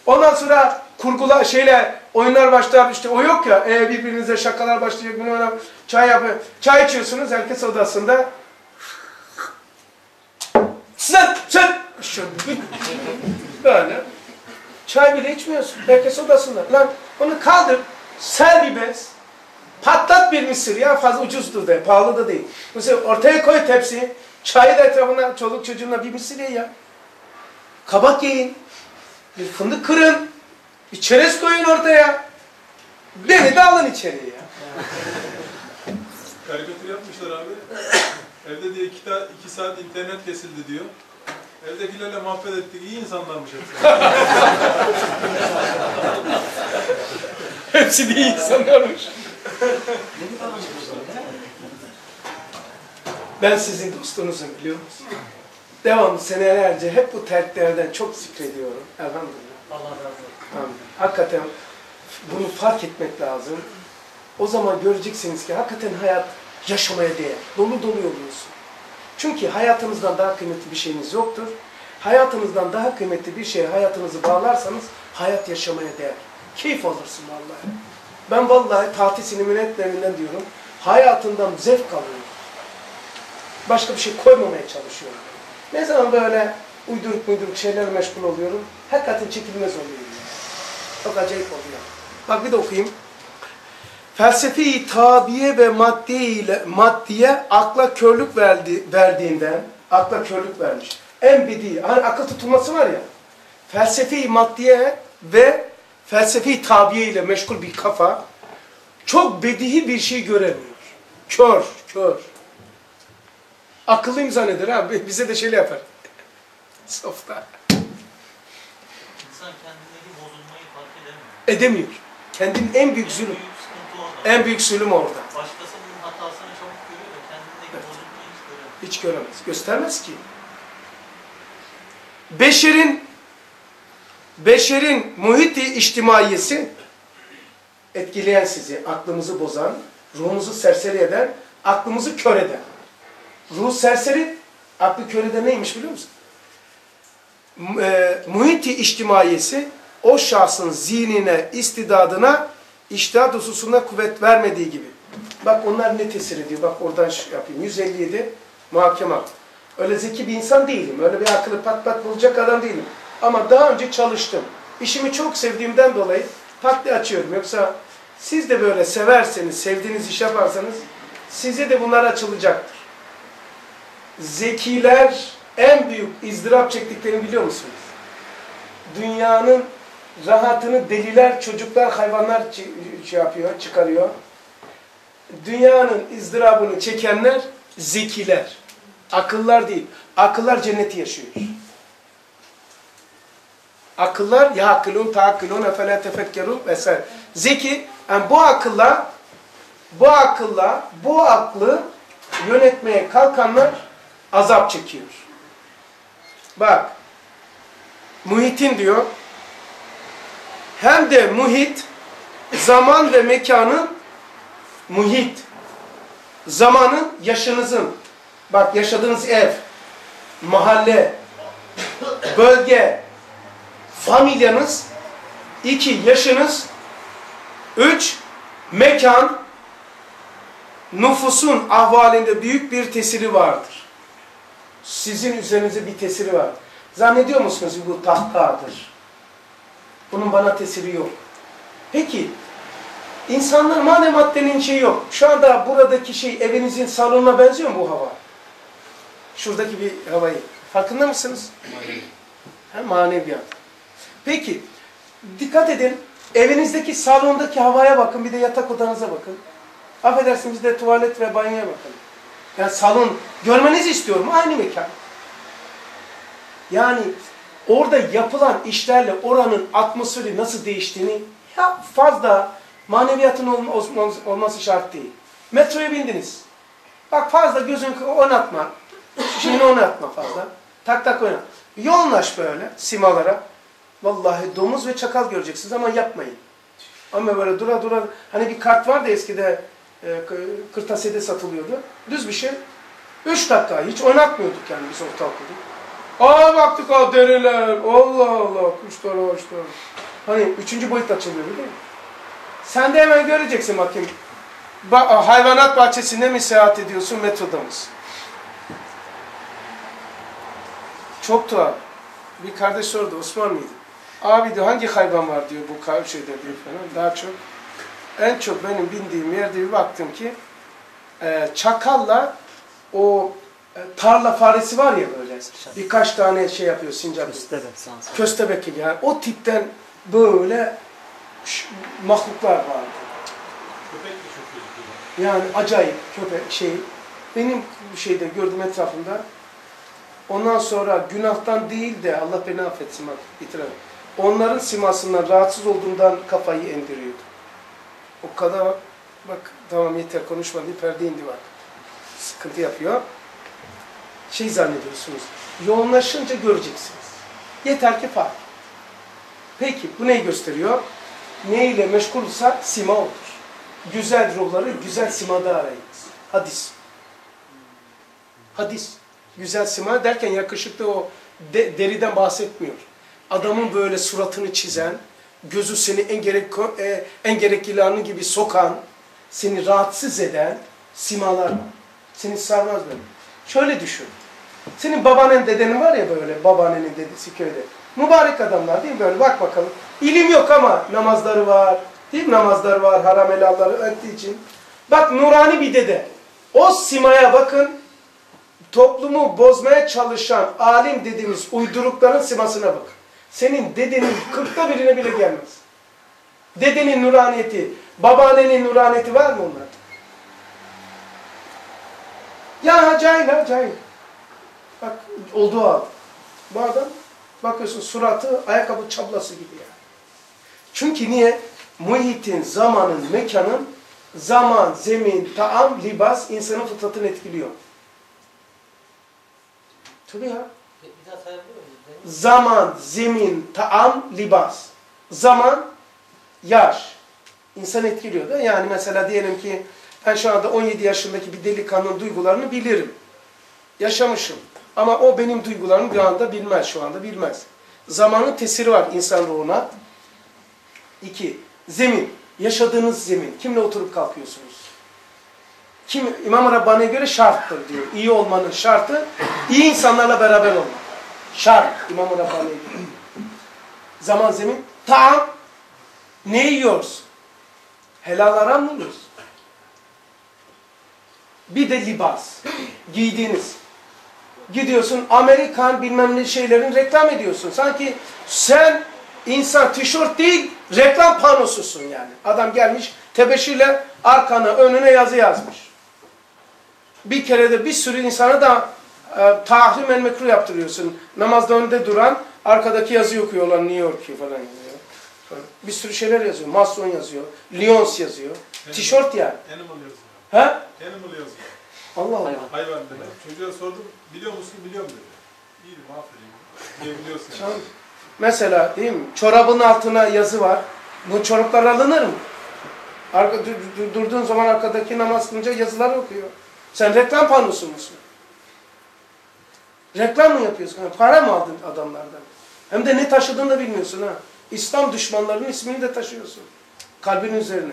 Ondan sonra kurgula şeyle oyunlar başlar işte o yok ya e, birbirinize şakalar başlayacak bilmem çay yapıyor. Çay içiyorsunuz herkes odasında. Sen sen şu böyle çay bile içmiyorsun. Herkes odasında. Lan onu kaldır. Ser bir bez. Patlat bir mısır ya fazla ucuzdur de pahalı da değil. Mısır ortaya koy tepsiyi. Çayı da etrafına çoluk çocuğuna bir mısır ye ya. Kabak yiyin. Bir fındık kırın. Bir çerez koyun ortaya. Beni de alın içeriye ya. Karikatür yapmışlar abi. Evde diye iki, ta- iki saat internet kesildi diyor. Evdekilerle muhabbet ettik. İyi insanlarmış hepsi. Hepsi de iyi insanlarmış. Ben sizin dostunuzum biliyor musun? Devamlı senelerce hep bu terklerden çok zikrediyorum. Elhamdülillah. Allah razı olsun. Amin. Hakikaten bunu fark etmek lazım. O zaman göreceksiniz ki hakikaten hayat yaşamaya değer. Dolu dolu oluyorsun. Çünkü hayatınızdan daha kıymetli bir şeyiniz yoktur. Hayatınızdan daha kıymetli bir şeye hayatınızı bağlarsanız hayat yaşamaya değer. Keyif alırsın vallahi. Ben vallahi tatil sinema netlerinden diyorum. Hayatından zevk alıyorum. Başka bir şey koymamaya çalışıyorum. Ne zaman böyle uyduruk uyduruk şeylerle meşgul oluyorum, hakikaten çekilmez oluyorum. Çok acayip oluyor. Bak bir de okuyayım. Felsefi tabiye ve maddiye ile maddiye akla körlük verdi, verdiğinden akla körlük vermiş. En bedi, hani akıl tutulması var ya. Felsefi maddiye ve felsefi tabiye ile meşgul bir kafa çok bedihi bir şey göremiyor. Kör, kör. Akıllıyım zanneder ha. Bize de şöyle yapar. Softa. İnsan kendindeki bozulmayı fark edemiyor. Edemiyor. Kendinin en büyük En zulüm. En büyük zulüm orada. Başkasının hatasını çabuk görüyor da kendindeki bozulmayı hiç göremiyor. Hiç göremez. Göstermez ki. Beşerin beşerin muhiti içtimaiyesi etkileyen sizi, aklımızı bozan, ruhumuzu serseri eden, aklımızı kör eden. Ruh serseri, aklı kör eden neymiş biliyor musun? E, muhiti içtimaiyesi o şahsın zihnine, istidadına, iştihat hususuna kuvvet vermediği gibi. Bak onlar ne tesir ediyor? Bak oradan şey yapayım. 157 muhakeme. Öyle zeki bir insan değilim. Öyle bir akıllı pat pat bulacak adam değilim. Ama daha önce çalıştım. İşimi çok sevdiğimden dolayı pat açıyorum. Yoksa siz de böyle severseniz, sevdiğiniz iş yaparsanız size de bunlar açılacaktır. Zekiler en büyük izdırap çektiklerini biliyor musunuz? Dünyanın rahatını deliler, çocuklar, hayvanlar şey yapıyor, çıkarıyor. Dünyanın izdırabını çekenler zekiler. Akıllar değil. Akıllar cenneti yaşıyor. Akıllar ya akılun taakkılun efele tefekkerun vesaire. Zeki yani bu akılla bu akılla bu aklı yönetmeye kalkanlar azap çekiyor. Bak muhitin diyor hem de muhit zaman ve mekanın muhit zamanın yaşınızın bak yaşadığınız ev mahalle bölge familyanız iki yaşınız üç mekan nüfusun ahvalinde büyük bir tesiri vardır. Sizin üzerinize bir tesiri var. Zannediyor musunuz bu tahtadır? Bunun bana tesiri yok. Peki, insanlar madem maddenin şeyi yok, şu anda buradaki şey evinizin salonuna benziyor mu bu hava? Şuradaki bir havayı. Farkında mısınız? Ha, maneviyat. Peki, dikkat edin, evinizdeki salondaki havaya bakın, bir de yatak odanıza bakın. Affedersiniz de tuvalet ve banyoya bakın. Yani salon görmenizi istiyorum. Aynı mekan. Yani orada yapılan işlerle oranın atmosferi nasıl değiştiğini ya fazla maneviyatın olma- olması, şart değil. Metroya bindiniz. Bak fazla gözün oynatma. Şeyini oynatma fazla. Tak tak oynat. Yoğunlaş böyle simalara. Vallahi domuz ve çakal göreceksiniz ama yapmayın. Ama böyle dura dura hani bir kart vardı eskide e, kırtasiyede satılıyordu. Düz bir şey. Üç dakika hiç oynatmıyorduk yani biz ortaokulda. Aa baktık aa deriler. Allah Allah kuşlar ağaçlar. Hani üçüncü boyut açılıyordu değil mi? Sen de hemen göreceksin bakayım. Ba- hayvanat bahçesinde mi seyahat ediyorsun, metroda? Çok tuhaf. Bir kardeş sordu, Osman mıydı? Abi diyor hangi hayvan var diyor bu şeyde diyor falan. Daha çok. En çok benim bindiğim yerde bir baktım ki e, çakalla o e, tarla faresi var ya böyle. Birkaç tane şey yapıyor sincap. Köstebek. Köstebek gibi yani. O tipten böyle mahluklar vardı. Köpek de çok gözüküyor. Yani acayip köpek şey. Benim şeyde gördüm etrafımda. Ondan sonra günahtan değil de Allah beni affetsin bak itiraf. Onların simasından rahatsız olduğumdan kafayı indiriyordu. O kadar bak tamam yeter konuşma diye perde indi bak. Sıkıntı yapıyor. Şey zannediyorsunuz. Yoğunlaşınca göreceksiniz. Yeter ki fark. Peki bu neyi gösteriyor? Ne ile meşgulsa sima olur. Güzel ruhları güzel simada arayınız. Hadis. Hadis. Güzel sima derken yakışıklı o de- deriden bahsetmiyor. Adamın böyle suratını çizen, gözü seni en, gerek, e, en gerekli anı gibi sokan, seni rahatsız eden simalar var. Seni sarmaz böyle. Şöyle düşün. Senin babaannen dedenin var ya böyle, babaannenin dedesi köyde. Mübarek adamlar değil mi böyle bak bakalım. İlim yok ama namazları var. Değil mi namazları var, haram helalları öttüğü için. Bak nurani bir dede. O simaya bakın. Toplumu bozmaya çalışan alim dediğimiz uydurukların simasına bak. Senin dedenin kırkta birine bile gelmez. Dedenin nuraniyeti, babaannenin nuraniyeti var mı onlarda? Ya cahil ha cahil. Bak olduğu halde. Bu adam bakıyorsun suratı ayakkabı çablası gibi yani. Çünkü niye? Muhitin, zamanın, mekanın, zaman, zemin, taam, libas insanın fıtratını etkiliyor. Tabii ya. Bir daha sayabilir miyim? Zaman, zemin, taam, libas. Zaman, yaş. İnsan etkiliyor da. Yani mesela diyelim ki ben şu anda 17 yaşındaki bir delikanlının duygularını bilirim. Yaşamışım. Ama o benim duygularımı bir anda bilmez şu anda bilmez. Zamanın tesiri var insan ruhuna. İki, zemin. Yaşadığınız zemin. Kimle oturup kalkıyorsunuz? Kim, İmam Rabbani'ye göre şarttır diyor. İyi olmanın şartı, iyi insanlarla beraber olmak. Şart İmam Rabbani'ye göre. Zaman zemin. Tam. Ne yiyoruz? Helal aram mı yiyoruz? Bir de libas. Giydiğiniz. Gidiyorsun Amerikan bilmem ne şeylerin reklam ediyorsun. Sanki sen insan tişört değil reklam panosusun yani. Adam gelmiş tebeşirle arkana önüne yazı yazmış. Bir kere de bir sürü insana da e, tahrim el mekruh yaptırıyorsun. Namazda önde duran arkadaki yazıyı okuyorlar New York'u falan yazıyor. Bir sürü şeyler yazıyor. Mason yazıyor. Lyons yazıyor. Tişört yani. Animal yazıyor. He? Animal yazıyor. Allah Allah. Hayvan. Hayvan demek. Çocuğa sordum, biliyor musun? Biliyorum dedi. İyiyim, aferin. Diye biliyorsun. yani. Mesela değil mi? Çorabın altına yazı var. Bu çoraplar alınır mı? Arka, dur- dur- durduğun zaman arkadaki namaz kılınca yazılar okuyor. Sen reklam panosu musun? Reklam mı yapıyorsun? Ha, Para mı aldın adamlardan? Hem de ne taşıdığını da bilmiyorsun ha. İslam düşmanlarının ismini de taşıyorsun. Kalbin üzerine.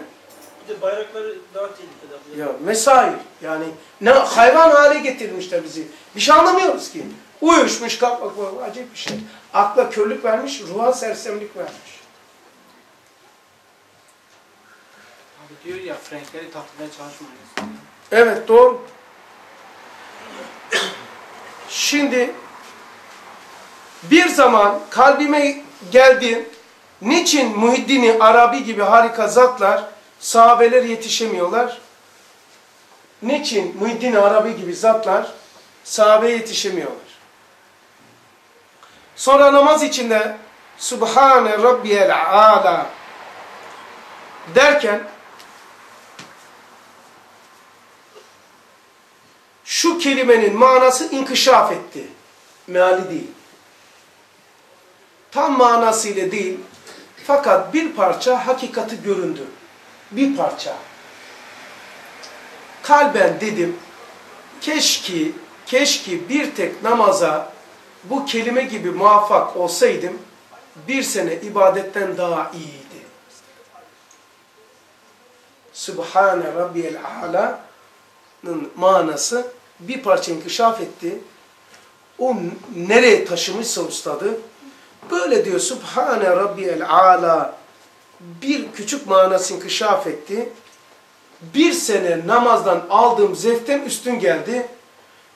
Bir de bayrakları daha tehlikeli. Ya mesail. Yani ne hayvan hale getirmişler bizi. Bir şey anlamıyoruz ki. Uyuşmuş kalk bak bak acayip bir şey. Akla körlük vermiş, ruha sersemlik vermiş. Abi diyor ya Frankleri taklitmeye çalışmayın. Evet doğru. Şimdi bir zaman kalbime geldi. Niçin Muhiddin Arabi gibi harika zatlar sahabeler yetişemiyorlar? Niçin Muhiddin Arabi gibi zatlar sahabeye yetişemiyorlar? Sonra namaz içinde Subhane Rabbiyel Ala derken şu kelimenin manası inkişaf etti. Meali değil. Tam manasıyla değil. Fakat bir parça hakikati göründü. Bir parça. Kalben dedim, keşke, keşke bir tek namaza bu kelime gibi muvaffak olsaydım, bir sene ibadetten daha iyiydi. Sübhane Rabbiyel A'la'nın manası bir parça inkişaf etti. O nereye taşımışsa ustadı, böyle diyor Sübhane Rabbiyel A'la bir küçük manası inkişaf etti. Bir sene namazdan aldığım zevkten üstün geldi.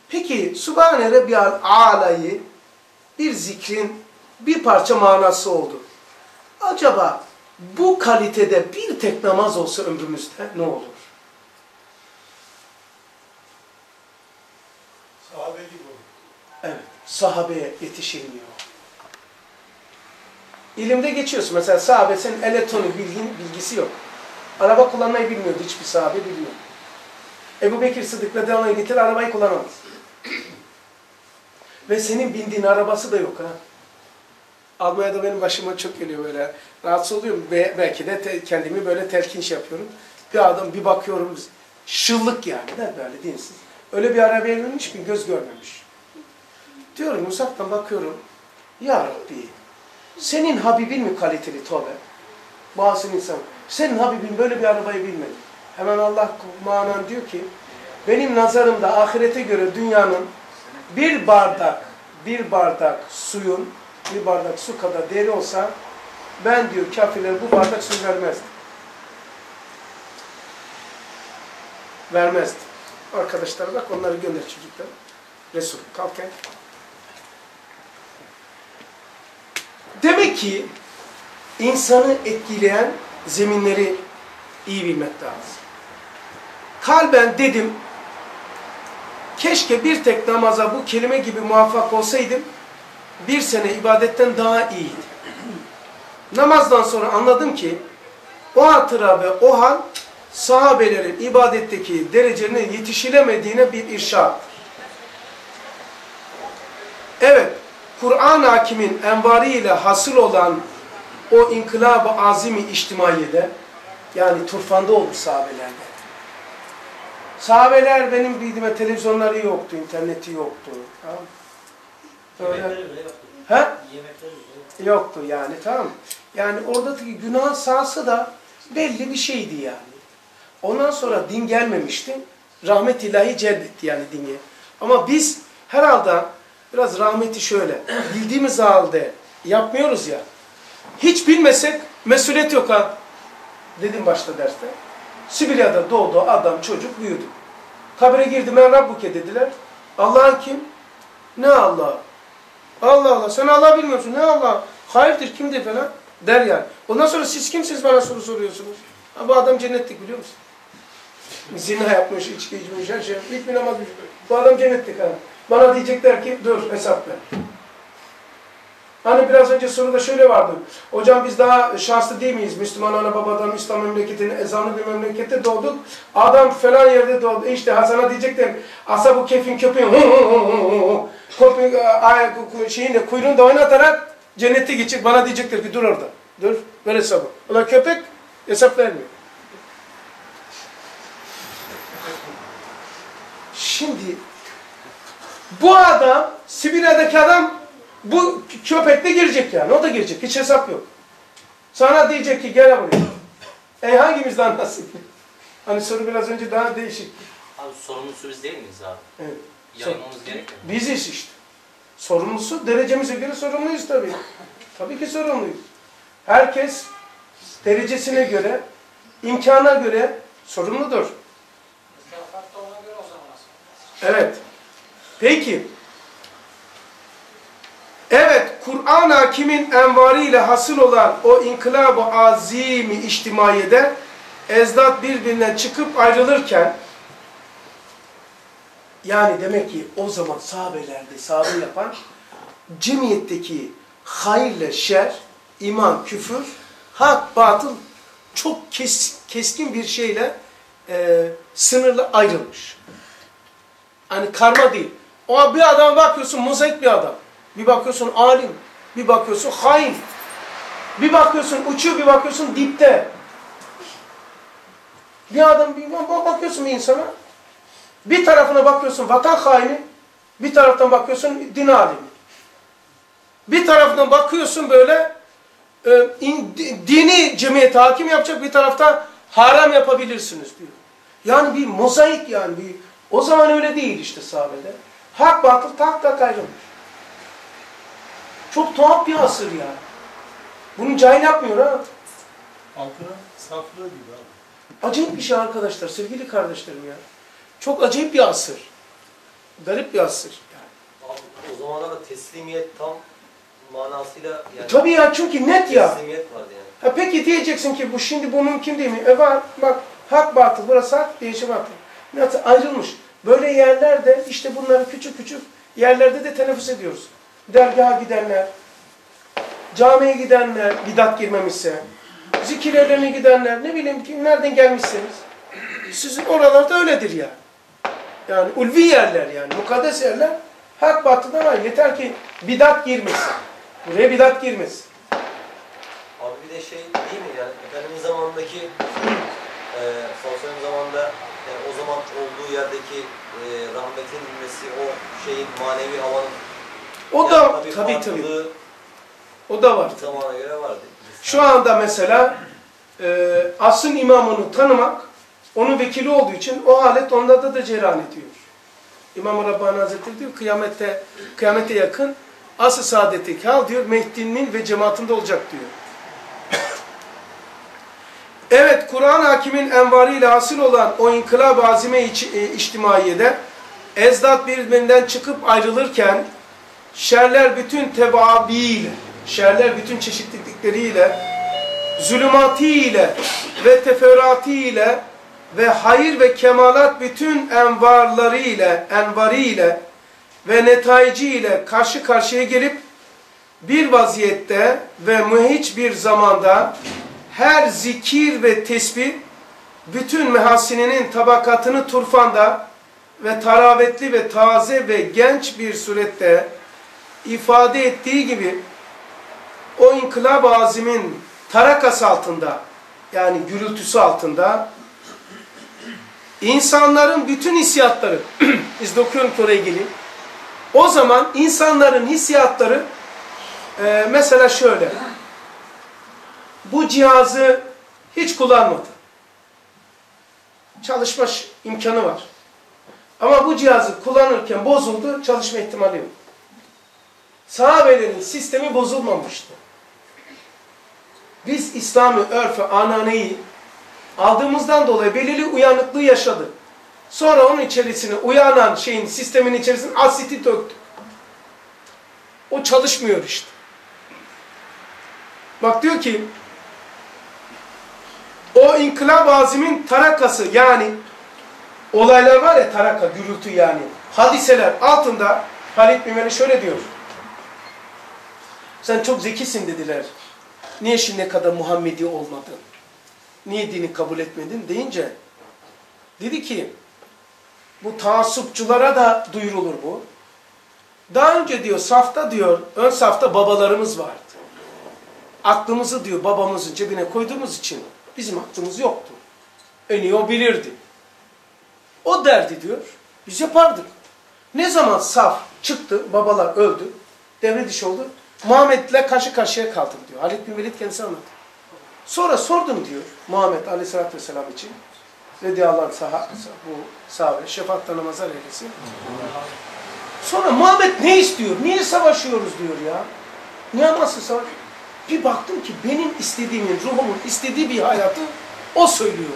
Peki Sübhane Rabbiyel A'la'yı bir zikrin bir parça manası oldu. Acaba bu kalitede bir tek namaz olsa ömrümüzde ne olur? Sahabe gibi olur. Evet, sahabeye yetişilmiyor. İlimde geçiyorsun. Mesela sahabe senin elektronik bilgin, bilgisi yok. Araba kullanmayı bilmiyordu hiçbir sahabe bilmiyor. Ebu Bekir Sıddık radıyallahu getir arabayı kullanamaz. Ve senin bindiğin arabası da yok ha. Almanya'da benim başıma çok geliyor böyle. Rahatsız oluyorum. Ve belki de te- kendimi böyle telkinç yapıyorum. Bir adam bir bakıyorum. Şıllık yani de böyle dinsiz. Öyle bir arabaya binmiş ki göz görmemiş. Diyorum uzaktan bakıyorum. Ya Rabbi senin Habibin mi kaliteli tövbe? Bazı insan senin Habibin böyle bir arabayı bilmedi. Hemen Allah manen diyor ki benim nazarımda ahirete göre dünyanın bir bardak bir bardak suyun bir bardak su kadar değeri olsa ben diyor kafirlere bu bardak su vermezdim. Vermezdim. Arkadaşlara bak onları gönder çocuklar. Resul kalken. Demek ki insanı etkileyen zeminleri iyi bilmek lazım. Kalben dedim, keşke bir tek namaza bu kelime gibi muvaffak olsaydım, bir sene ibadetten daha iyiydi. Namazdan sonra anladım ki, o hatıra ve o hal, sahabelerin ibadetteki derecelerine yetişilemediğine bir irşattır. Evet, Kur'an hakimin envarı hasıl olan o inkılab-ı azimi içtimaiyede, yani turfanda olmuş sahabelerde. Sahabeler benim bildiğime televizyonları yoktu, interneti yoktu. Tamam. Öyle. Yemekleri bile yoktu. Bile yoktu. Yoktu yani tamam. Yani oradaki günah sahası da belli bir şeydi yani. Ondan sonra din gelmemişti. Rahmet ilahi celbetti yani dini. Ama biz herhalde biraz rahmeti şöyle bildiğimiz halde yapmıyoruz ya. Hiç bilmesek mesuliyet yok ha. Dedim başta derste. Sibirya'da doğdu adam çocuk büyüdü. Kabire girdi men Rabbuke dediler. Allah'ın kim? Ne Allah? Allah Allah. Sen Allah bilmiyorsun. Ne Allah? Hayırdır kimdir falan der yani. Ondan sonra siz kimsiniz bana soru soruyorsunuz? Ha, bu adam cennetlik biliyor musun? Zina yapmış, içki içmiş, her şey. Hiçbir namaz bilmiyor. Bu adam cennetlik ha. Bana diyecekler ki dur hesap ver. Hani biraz önce soruda şöyle vardı. Hocam biz daha şanslı değil miyiz? Müslüman ana babadan İslam memleketinin ezanlı bir memlekette doğduk. Adam falan yerde doğdu. İşte Hasan'a diyecekler. Asa bu kefin köpeğin hu hu hu şeyinde kuyruğunu da oynatarak cennete gidecek. Bana diyecekler ki dur orada. Dur. Ver hesabı. Ulan köpek hesap vermiyor. Şimdi bu adam Sibirya'daki adam bu köpekle girecek yani. O da girecek. Hiç hesap yok. Sana diyecek ki gel buraya. E hangimizden anlasın? Hani soru biraz önce daha değişik. Abi sorumlusu biz değil miyiz abi? Evet. Yaymamız gerekmiyor mu? Biziz işte. Sorumlusu derecemize göre sorumluyuz tabii. Tabii ki sorumluyuz. Herkes derecesine göre, imkana göre sorumludur. Mükafat da ona göre o zaman aslında. Evet. Peki. Evet, Kur'an hakimin envarıyla hasıl olan o inkılab-ı azimi içtimaiyede ezdat birbirinden çıkıp ayrılırken yani demek ki o zaman sahabelerde sahabe yapan cemiyetteki hayırle şer, iman, küfür, hak, batıl çok kes, keskin bir şeyle e, sınırlı ayrılmış. Hani karma değil. O bir adama bakıyorsun mozaik bir adam. Bir bakıyorsun alim. Bir bakıyorsun hain. Bir bakıyorsun uçuyor bir bakıyorsun dipte. Bir adam bir bakıyorsun bir insana. Bir tarafına bakıyorsun vatan haini. Bir taraftan bakıyorsun din alimi. Bir taraftan bakıyorsun böyle e, in, di- dini cemiyete hakim yapacak. Bir tarafta Haram yapabilirsiniz diyor. Yani bir mozaik yani. Bir, o zaman öyle değil işte sahabede. Hak batıl tak tak ayrılmış. Çok tuhaf bir asır ya. Bunu cahil yapmıyor ha. Altına saflığı gibi abi. Acayip bir şey arkadaşlar, sevgili kardeşlerim ya. Çok acayip bir asır. Garip bir asır. Yani. Abi, o zamanlar da teslimiyet tam manasıyla yani Tabii ya çünkü net ya. teslimiyet vardı yani. Ha peki diyeceksin ki bu şimdi bu mümkün değil mi? E var bak hak batıl burası hak değişim batıl. Nasıl ayrılmış. Böyle yerlerde işte bunları küçük küçük yerlerde de teneffüs ediyoruz. Dergaha gidenler, camiye gidenler bidat girmemişse, zikir evlerine gidenler ne bileyim ki nereden gelmişseniz sizin oralarda öyledir yani. Yani ulvi yerler yani mukaddes yerler hak batıda var. Yeter ki bidat girmesin. Buraya bidat girmesin. Abi bir de şey değil mi yani Efendimiz zamanındaki e, sosyal zamanında yani o zaman olduğu yerdeki e, rahmetin inmesi o şeyin manevi havanın O da tabii tabii farklılığı O da var. zamana göre vardı. Şu anda mesela e, asrın imamını tanımak onun vekili olduğu için o alet onda da cereyan ediyor. İmam-ı Rabbani Hazretleri diyor kıyamette kıyamete yakın asr-ı saadeti kal diyor Mehdi'nin ve cemaatinde olacak diyor. Evet Kur'an hakimin envarıyla hasıl olan o inkılab-ı azime e, içtimaiyede ezdat birbirinden çıkıp ayrılırken şerler bütün tevaabiyle, şerler bütün çeşitlilikleriyle, zulümatiyle ve teferruatıyla ve hayır ve kemalat bütün envarlarıyla, envarıyla ve netayiciyle karşı karşıya gelip bir vaziyette ve mühiç bir zamanda her zikir ve tesbih bütün mehasininin tabakatını turfanda ve taravetli ve taze ve genç bir surette ifade ettiği gibi o inkılab azimin tarakası altında yani gürültüsü altında insanların bütün hissiyatları biz de okuyorum ki oraya geleyim. O zaman insanların hissiyatları e, mesela şöyle bu cihazı hiç kullanmadı. Çalışma imkanı var. Ama bu cihazı kullanırken bozuldu, çalışma ihtimali yok. Sahabelerin sistemi bozulmamıştı. Biz İslami örfü, ananeyi aldığımızdan dolayı belirli uyanıklığı yaşadık. Sonra onun içerisine uyanan şeyin, sistemin içerisine asiti döktük. O çalışmıyor işte. Bak diyor ki o inkılap azimin tarakası yani olaylar var ya taraka, gürültü yani hadiseler altında Halit Bimeli şöyle diyor. Sen çok zekisin dediler. Niye şimdiye kadar Muhammedi olmadın? Niye dini kabul etmedin deyince dedi ki bu taassupçulara da duyurulur bu. Daha önce diyor safta diyor ön safta babalarımız vardı. Aklımızı diyor babamızın cebine koyduğumuz için bizim aklımız yoktu. En iyi o bilirdi. O derdi diyor. Biz yapardık. Ne zaman saf çıktı, babalar öldü, devre dışı oldu. Muhammed'le karşı karşıya kaldım diyor. Halid bin Velid kendisi anlattı. Sonra sordum diyor Muhammed Aleyhisselatü Vesselam için. Radiyallahu anh saha, bu sahabe, şefaatle namazlar eylesin. Sonra Muhammed ne istiyor? Niye savaşıyoruz diyor ya. Niye nasıl savaş? Bir baktım ki benim istediğimin, ruhumun istediği bir hayatı o söylüyor.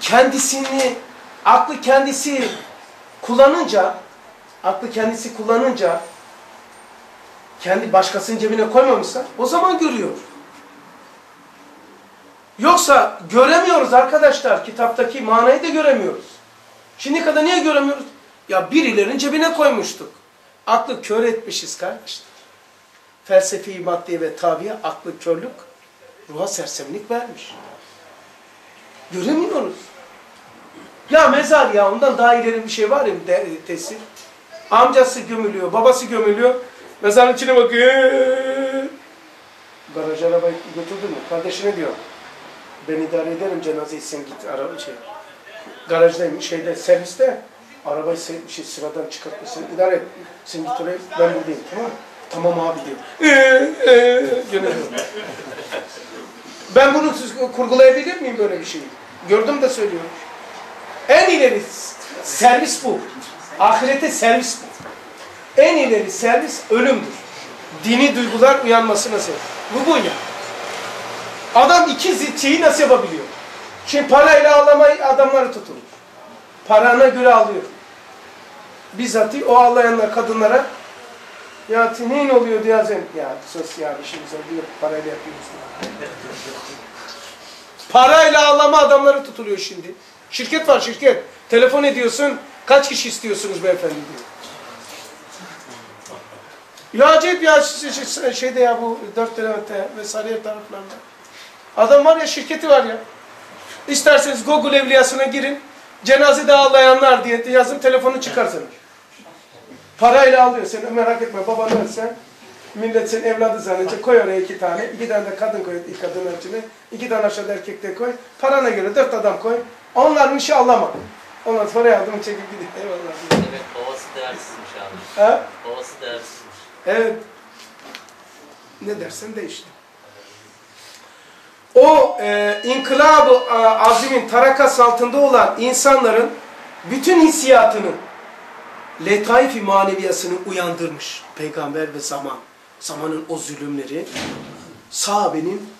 Kendisini, aklı kendisi kullanınca, aklı kendisi kullanınca, kendi başkasının cebine koymamışsa o zaman görüyor. Yoksa göremiyoruz arkadaşlar. Kitaptaki manayı da göremiyoruz. Şimdi kadar niye göremiyoruz? Ya birilerinin cebine koymuştuk. Aklı kör etmişiz kardeşler. Felsefi maddeye ve tabiye aklı körlük, ruha sersemlik vermiş. Göremiyoruz. Ya mezar ya ondan daha ileri bir şey var ya tesir. Amcası gömülüyor, babası gömülüyor. Mezarın içine bakıyor. Garaj arabayı götürdü mü? Kardeşine diyor. Ben idare ederim cenazeyi sen git araba şey. Garajdayım şeyde serviste. Arabayı şey sıradan çıkartma sen idare et. Sen git oraya ben buradayım tamam mı? Tamam abi diyor. Ee, ee. Ben bunu kurgulayabilir miyim böyle bir şeyi? Gördüm de söylüyorum. En ileri servis bu. Ahirete servis bu. En ileri servis ölümdür. Dini duygular uyanmasına sebep. Bu bu ya. Adam iki şeyi nasıl yapabiliyor? Şimdi parayla ağlamayı adamları tutulur. Parana göre alıyor. Bizzati o ağlayanlar kadınlara ya neyin oluyor diye sen ya sosyal işimiz oluyor parayla yapıyoruz. Parayla ağlama adamları tutuluyor şimdi. Şirket var şirket. Telefon ediyorsun. Kaç kişi istiyorsunuz beyefendi diyor. Ya acayip ya şey- şey- şeyde ya bu dört Levent'te vesaire taraflarında. Adam var ya şirketi var ya. İsterseniz Google evliyasına girin. Cenazede ağlayanlar diye yazın telefonu çıkarsın. Parayla alıyor. Sen merak etme baban ölse millet senin evladı zannedecek. Koy oraya iki tane. iki tane de kadın koy ilk kadın ölçüne. iki tane aşağıda erkek de koy. Parana göre dört adam koy. Onların işi ağlama. Ondan sonra yardım çekip gidiyor. Eyvallah. Evet babası değersizmiş abi. Ha? Babası değersizmiş. Evet. Ne dersen de işte. O e, inkılab-ı a- azimin tarakas altında olan insanların bütün hissiyatını, letaif-i maneviyasını uyandırmış peygamber ve zaman. Zamanın o zulümleri sahabenin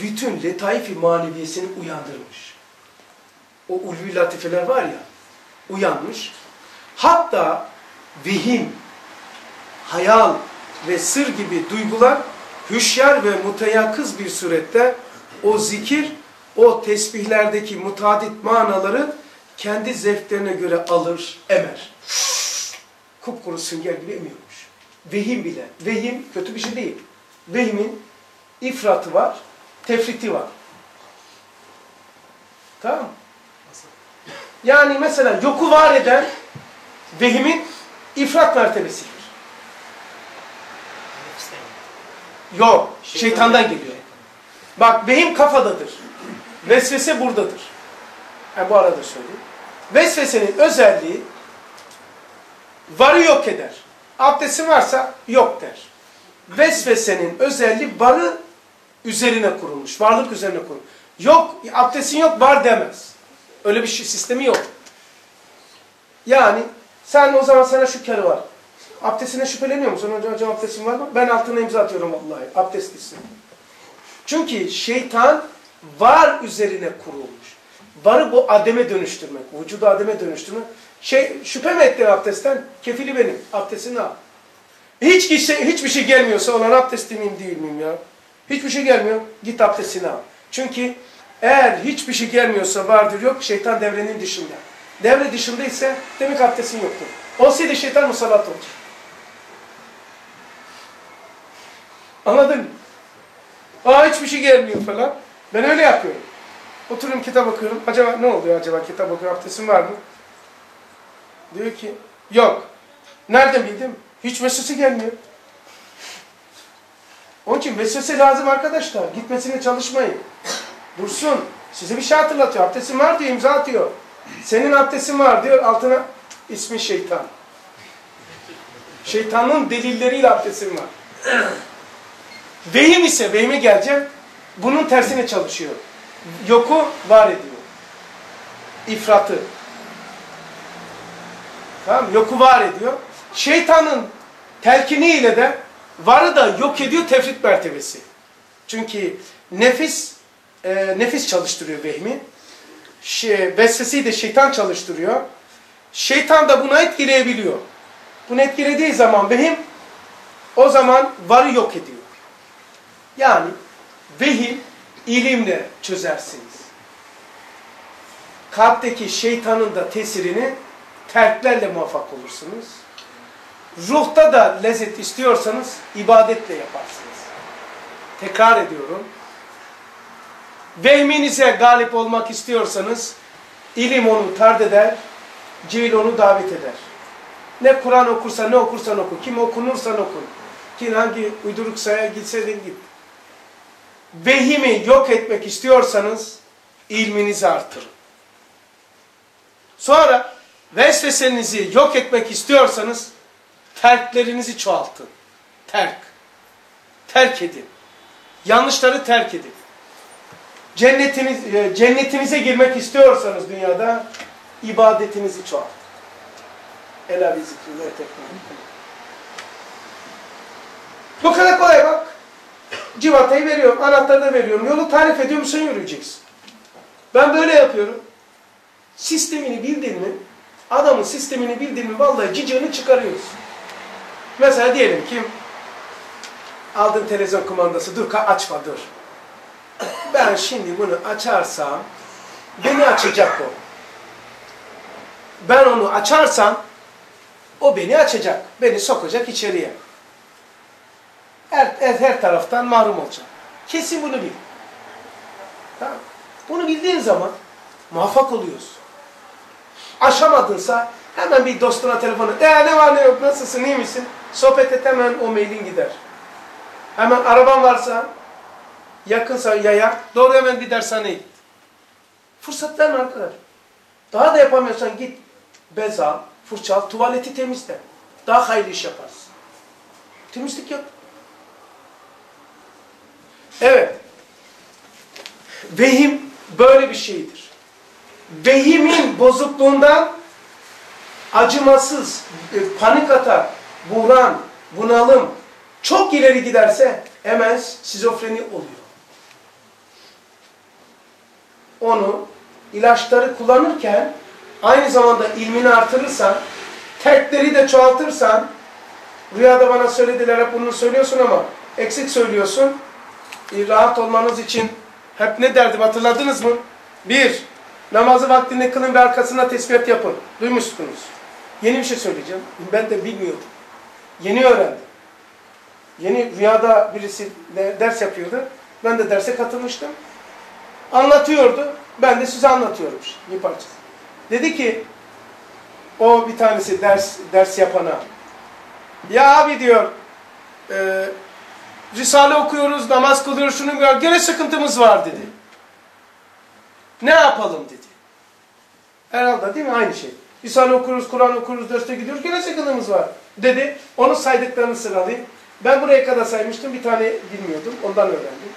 bütün letaif-i maneviyesini uyandırmış. O ulvi latifeler var ya, uyanmış. Hatta vehim, hayal ve sır gibi duygular hüşyar ve mutayakız bir surette o zikir, o tesbihlerdeki mutadit manaları kendi zevklerine göre alır, emer. Kupkuru sünger gibi emiyormuş. Vehim bile. Vehim kötü bir şey değil. Vehimin ifratı var, tefriti var. Tamam? Yani mesela yoku var eden vehimin ifrat mertebesidir. Yok, şeytandan geliyor. Bak vehim kafadadır. Vesvese buradadır. Ha, bu arada söyleyeyim. Vesvesenin özelliği varı yok eder. Abdestin varsa yok der. Vesvesenin özelliği varı üzerine kurulmuş. Varlık üzerine kurulmuş. Yok, abdestin yok var demez. Öyle bir şey, sistemi yok. Yani sen o zaman sana şu kere var. Abdestine şüpheleniyor musun? Hocam, hocam abdestin var mı? Ben altına imza atıyorum vallahi. Abdestlisin. Çünkü şeytan var üzerine kurulmuş. Varı bu ademe dönüştürmek. Vücudu ademe dönüştürmek. Şey, şüphe mi ettin abdestten? Kefili benim. Abdestini al. Hiç kişi, hiçbir şey gelmiyorsa olan abdestli miyim değil miyim ya? Hiçbir şey gelmiyor. Git abdestini al. Çünkü eğer hiçbir şey gelmiyorsa vardır yok şeytan devrenin dışında. Devre dışında ise demek abdestin yoktur. Olsaydı şeytan musallat olacak. Anladın mı? Aa hiçbir şey gelmiyor falan. Ben öyle yapıyorum. Oturuyorum kitap okuyorum. Acaba ne oluyor acaba kitap okuyorum abdestim var mı? Diyor ki yok. Nereden bildim? Hiç vesvese gelmiyor. Onun için vesvese lazım arkadaşlar. Gitmesine çalışmayın. Dursun. Size bir şey hatırlatıyor. Abdestin var diyor imza atıyor. Senin abdestin var diyor altına ismi şeytan. Şeytanın delilleriyle abdestin var. Vehim ise vehime geleceğim. Bunun tersine çalışıyor. Yoku var ediyor. İfratı. Tamam Yoku var ediyor. Şeytanın telkiniyle de varı da yok ediyor tefrit mertebesi. Çünkü nefis e, nefis çalıştırıyor vehmi. Şey, de şeytan çalıştırıyor. Şeytan da buna etkileyebiliyor. Bunu etkilediği zaman vehim o zaman varı yok ediyor. Yani vehim ilimle çözersiniz. Kalpteki şeytanın da tesirini terklerle muvaffak olursunuz. Ruhta da lezzet istiyorsanız ibadetle yaparsınız. Tekrar ediyorum. Vehminize galip olmak istiyorsanız ilim onu tard eder, cehil onu davet eder. Ne Kur'an okursa ne okursan oku, kim okunursan okun. Kim hangi uyduruk saya gitse git. Vehimi yok etmek istiyorsanız ilminizi artırın. Sonra vesvesenizi yok etmek istiyorsanız terklerinizi çoğaltın. Terk. Terk edin. Yanlışları terk edin. Cennetiniz, e, cennetinize girmek istiyorsanız dünyada ibadetinizi çoğalt. Ela bi zikri ve teknoloji. Bu kadar kolay bak. Civatayı veriyorum, anahtarı da veriyorum. Yolu tarif ediyorum, sen yürüyeceksin. Ben böyle yapıyorum. Sistemini bildin adamın sistemini bildin mi vallahi cicığını çıkarıyoruz. Mesela diyelim ki aldın televizyon kumandası, dur açma dur. Ben şimdi bunu açarsam beni açacak o. Ben onu açarsam o beni açacak. Beni sokacak içeriye. Her, her, her taraftan mahrum olacağım. Kesin bunu bil. Tamam. Bunu bildiğin zaman muvaffak oluyorsun. Aşamadınsa hemen bir dostuna telefonu et. E ne var ne yok nasılsın iyi misin? Sohbet et hemen o mailin gider. Hemen araban varsa yakınsa yaya doğru hemen bir dershaneye git. Fırsat verme arkadaş. Daha da yapamıyorsan git bez al, fırça al, tuvaleti temizle. Daha hayırlı iş yaparsın. Temizlik yap. Evet. Vehim böyle bir şeydir. Vehimin bozukluğundan acımasız, e, panik atak, buhran, bunalım çok ileri giderse hemen şizofreni oluyor. Onu ilaçları kullanırken aynı zamanda ilmini artırırsan, tekleri de çoğaltırsan, rüyada bana söylediler hep bunu söylüyorsun ama eksik söylüyorsun. E, rahat olmanız için hep ne derdim hatırladınız mı? Bir, namazı vaktinde kılın ve arkasına tesbihat yapın. Duymuşsunuz. Yeni bir şey söyleyeceğim. Ben de bilmiyordum. Yeni öğrendim. Yeni rüyada birisi de ders yapıyordu. Ben de derse katılmıştım. Anlatıyordu. Ben de size anlatıyorum bir parçası. Dedi ki o bir tanesi ders ders yapana ya abi diyor e, Risale okuyoruz, namaz kılıyoruz, şunu gör, gene sıkıntımız var dedi. Ne yapalım dedi. Herhalde değil mi? Aynı şey. Risale okuruz, Kur'an okuruz, derste gidiyoruz, gene sıkıntımız var dedi. Onun saydıklarını sıralayayım. Ben buraya kadar saymıştım, bir tane bilmiyordum, ondan öğrendim.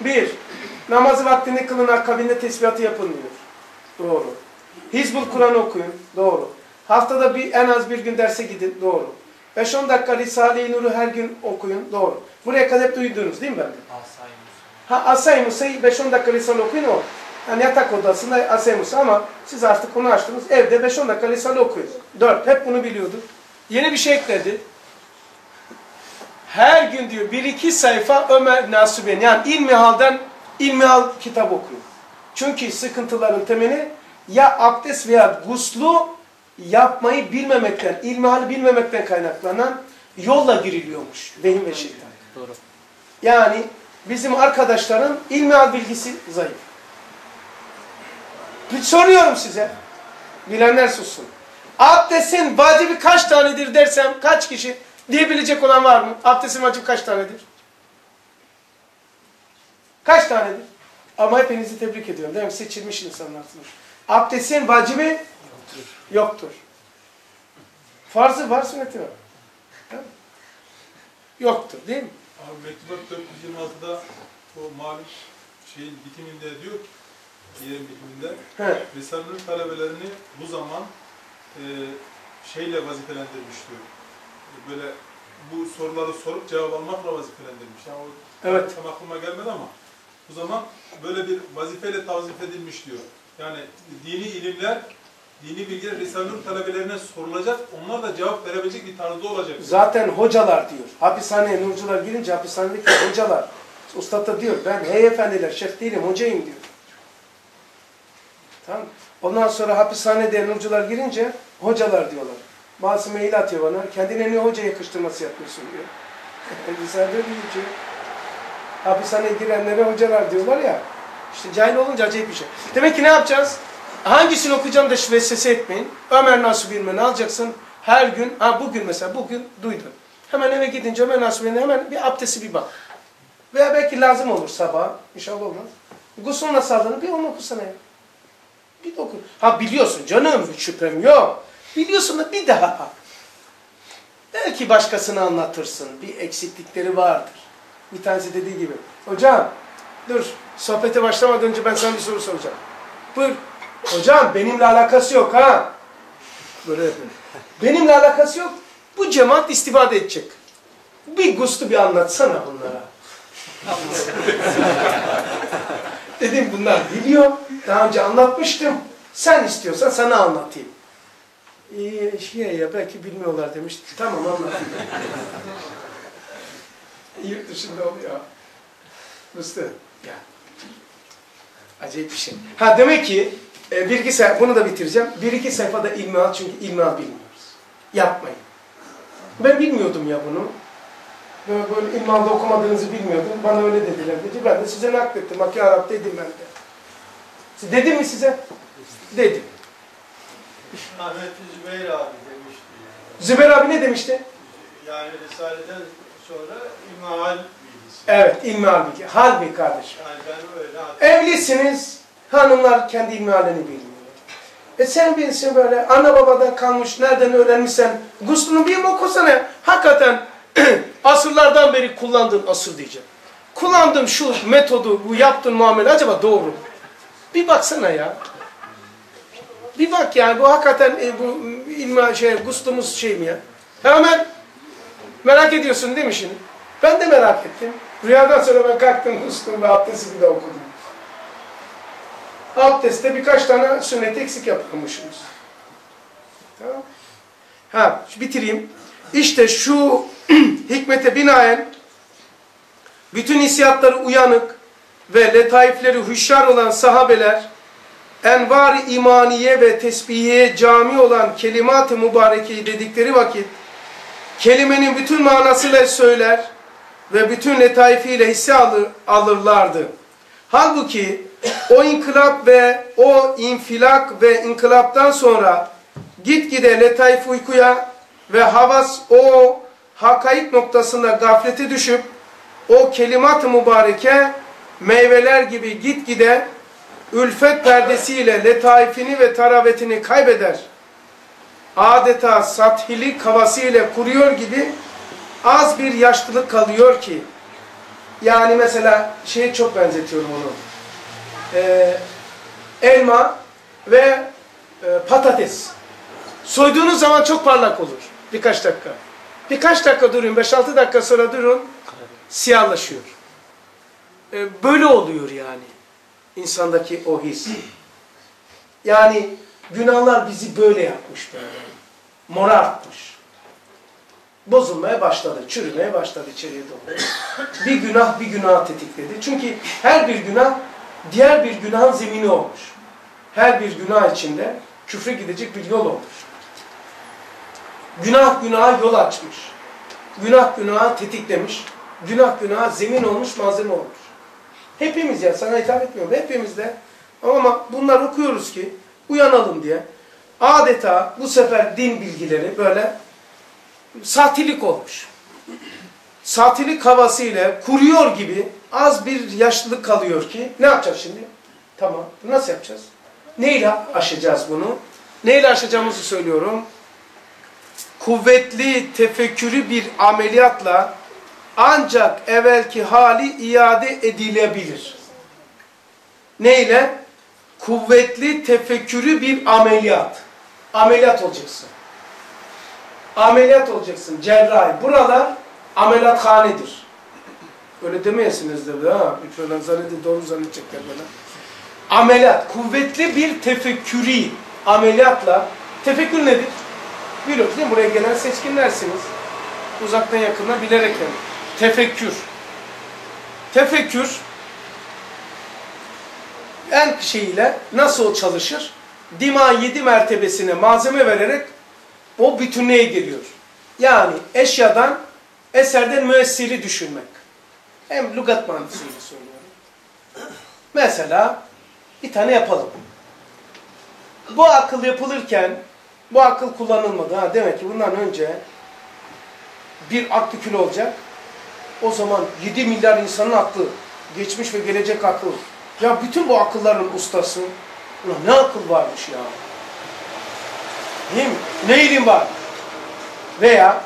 Bir, namazı vaktinde kılın, akabinde tesbihatı yapın diyor. Doğru. Hizbul Kur'an okuyun, doğru. Haftada bir en az bir gün derse gidin, doğru. 5-10 dakika Risale-i Nur'u her gün okuyun, doğru. Buraya kadar hep duydunuz değil mi ben? Ha Asay Musa'yı 5-10 dakika Risale okuyun o. Yani yatak odasında Asay Musa ama siz artık onu açtınız. Evde 5-10 dakika Risale okuyun. 4. Hep bunu biliyorduk. Yeni bir şey ekledi. Her gün diyor bir iki sayfa Ömer Nasuben yani İlmihal'den İlmihal kitap okuyun. Çünkü sıkıntıların temeli ya abdest veya guslu yapmayı bilmemekten, ilmihali bilmemekten kaynaklanan yolla giriliyormuş vehim ve şeytan. Doğru. Yani bizim arkadaşların ilmihal bilgisi zayıf. Soruyorum size. Bilenler sussun. Abdestin vacibi kaç tanedir dersem kaç kişi diyebilecek olan var mı? Abdestin vacibi kaç tanedir? Kaç tanedir? Ama hepinizi tebrik ediyorum. Değil mi? Seçilmiş insanlarsınız. Abdestin vacibi yoktur. yoktur. Farzı var, sünneti var. Yoktur değil mi? Abi mektubat 426'da o malum şeyin bitiminde diyor ki, yerin bitiminde He. Risale'nin talebelerini bu zaman e, şeyle vazifelendirmiş diyor. Böyle bu soruları sorup cevap almakla vazifelendirmiş. Yani o Evet. tam aklıma gelmedi ama bu zaman böyle bir vazifeyle tavzif edilmiş diyor. Yani dini ilimler, dini bilgiler Risale-i Nur talebelerine sorulacak. Onlar da cevap verebilecek bir tarzda olacak. Zaten hocalar diyor. Hapishaneye nurcular girince hapishanedeki hocalar. Ustad da diyor ben hey efendiler şeyh değilim hocayım diyor. Tamam. Ondan sonra hapishanede nurcular girince hocalar diyorlar. Bazı mail atıyor bana. Kendine niye hoca yakıştırması yapıyorsun diyor. Risale diyor. Hapishaneye girenlere hocalar diyorlar ya. İşte cahil olunca acayip bir şey. Demek ki ne yapacağız? Hangisini okuyacağım da vesvese etmeyin. Ömer Nasuh Bilmen'i alacaksın. Her gün, ha bugün mesela, bugün duydun. Hemen eve gidince Ömer Nasuh Bilmen'e hemen bir abdesti bir bak. Veya belki lazım olur sabah. İnşallah olmaz. Gusül nasıl? Bir onu okusana ya. Bir oku. Ha biliyorsun canım, hiç şüphem yok. Biliyorsun da bir daha. Belki başkasına anlatırsın. Bir eksiklikleri vardır. Bir tanesi dediği gibi. Hocam Dur. Sohbete başlamadan önce ben sana bir soru soracağım. Buyur. Hocam benimle alakası yok ha. Böyle. Benimle alakası yok. Bu cemaat istifade edecek. Bir gustu bir anlatsana bunlara. Dedim bunlar biliyor. Daha önce anlatmıştım. Sen istiyorsan sana anlatayım. İyi şey ya belki bilmiyorlar demiş. Tamam anlatayım. Yurt dışında oluyor. Mustafa. Ya. Acayip bir şey. Ha demek ki e, bir iki sayfa, bunu da bitireceğim. Bir iki sayfada ilmihal çünkü ilmihal bilmiyoruz. Yapmayın. Ben bilmiyordum ya bunu. Böyle, böyle ilmihalda okumadığınızı bilmiyordum. Bana öyle dediler dedi. Ben de size naklettim. Bak ya Rab dedim ben de. Siz- Dedim mi size? Dedim. Ahmet Zübeyir abi demişti. Zübeyir abi ne demişti? Yani Risale'den sonra İmahal bilgisi. Evet, ilmihal bilgi. Halbuki kardeşim. Yani ben öyle. Evlisiniz, hanımlar kendi ilmihalini bilmiyor. E sen bilsin böyle, ana babadan kalmış, nereden öğrenmişsen, guslunu bir okusana. Hakikaten asırlardan beri kullandığın asır diyeceğim. Kullandığın şu metodu, bu yaptığın muamele acaba doğru mu? Bir baksana ya. Bir bak yani bu hakikaten e, bu ilmi şey, guslumuz şey mi ya? Hemen merak ediyorsun değil mi şimdi? Ben de merak ettim. Rüyadan sonra ben kalktım, guslumu ve abdestimi de okudum. Abdestte birkaç tane sünnet eksik yapıyormuşuz. Tamam. Ha, bitireyim. İşte şu hikmete binaen bütün hissiyatları uyanık ve letaifleri hüşyar olan sahabeler envar imaniye ve tesbihiye cami olan kelimat-ı mübarekeyi dedikleri vakit kelimenin bütün manasıyla söyler ve bütün letaifiyle hisse alır, alırlardı. Halbuki o inkılap ve o infilak ve inkılaptan sonra gitgide letaif uykuya ve havas o hakaik noktasında gaflete düşüp o kelimat-ı mübareke meyveler gibi gitgide ülfet perdesiyle letaifini ve taravetini kaybeder. Adeta sathilik havasıyla kuruyor gibi az bir yaşlılık kalıyor ki yani mesela şeye çok benzetiyorum onu. Ee, elma ve e, patates. Soyduğunuz zaman çok parlak olur. Birkaç dakika. Birkaç dakika durun, 5-6 dakika sonra durun, siyahlaşıyor. Ee, böyle oluyor yani. insandaki o his. Yani günahlar bizi böyle yapmış böyle. Morartmış. Bozulmaya başladı, çürümeye başladı içeriye doğru. Bir günah bir günah tetikledi. Çünkü her bir günah diğer bir günahın zemini olmuş. Her bir günah içinde küfre gidecek bir yol olmuş. Günah günaha yol açmış. Günah günaha tetiklemiş. Günah günaha zemin olmuş, malzeme olmuş. Hepimiz ya sana hitap etmiyorum. Hepimiz de ama bunlar okuyoruz ki uyanalım diye. Adeta bu sefer din bilgileri böyle satilik olmuş. Satilik havasıyla kuruyor gibi az bir yaşlılık kalıyor ki ne yapacağız şimdi? Tamam. Nasıl yapacağız? Neyle aşacağız bunu? Neyle aşacağımızı söylüyorum. Kuvvetli, tefekkürü bir ameliyatla ancak evvelki hali iade edilebilir. Neyle? Kuvvetli, tefekkürü bir ameliyat. Ameliyat olacaksın. Ameliyat olacaksın. Cerrahi. Buralar ameliyathanedir. Öyle demeyesinizdir de ha. Şöyle zannedin, doğru zannedecekler bana. Ameliyat. Kuvvetli bir tefekkürü ameliyatla. Tefekkür nedir? Biliyorsunuz değil mi? Buraya gelen seçkinlersiniz. Uzaktan yakından bilerek yani. Tefekkür. Tefekkür en şeyiyle nasıl çalışır? Dima yedi mertebesine malzeme vererek o bütünlüğe geliyor. Yani eşyadan, eserden müessiri düşünmek. Hem lügat manasıyla söylüyorum. Mesela bir tane yapalım. Bu akıl yapılırken bu akıl kullanılmadı. Ha, demek ki bundan önce bir aklı kül olacak. O zaman 7 milyar insanın aklı, geçmiş ve gelecek akıl. Ya bütün bu akılların ustası, ne akıl varmış ya. Değil mi? Ne ilim var? Veya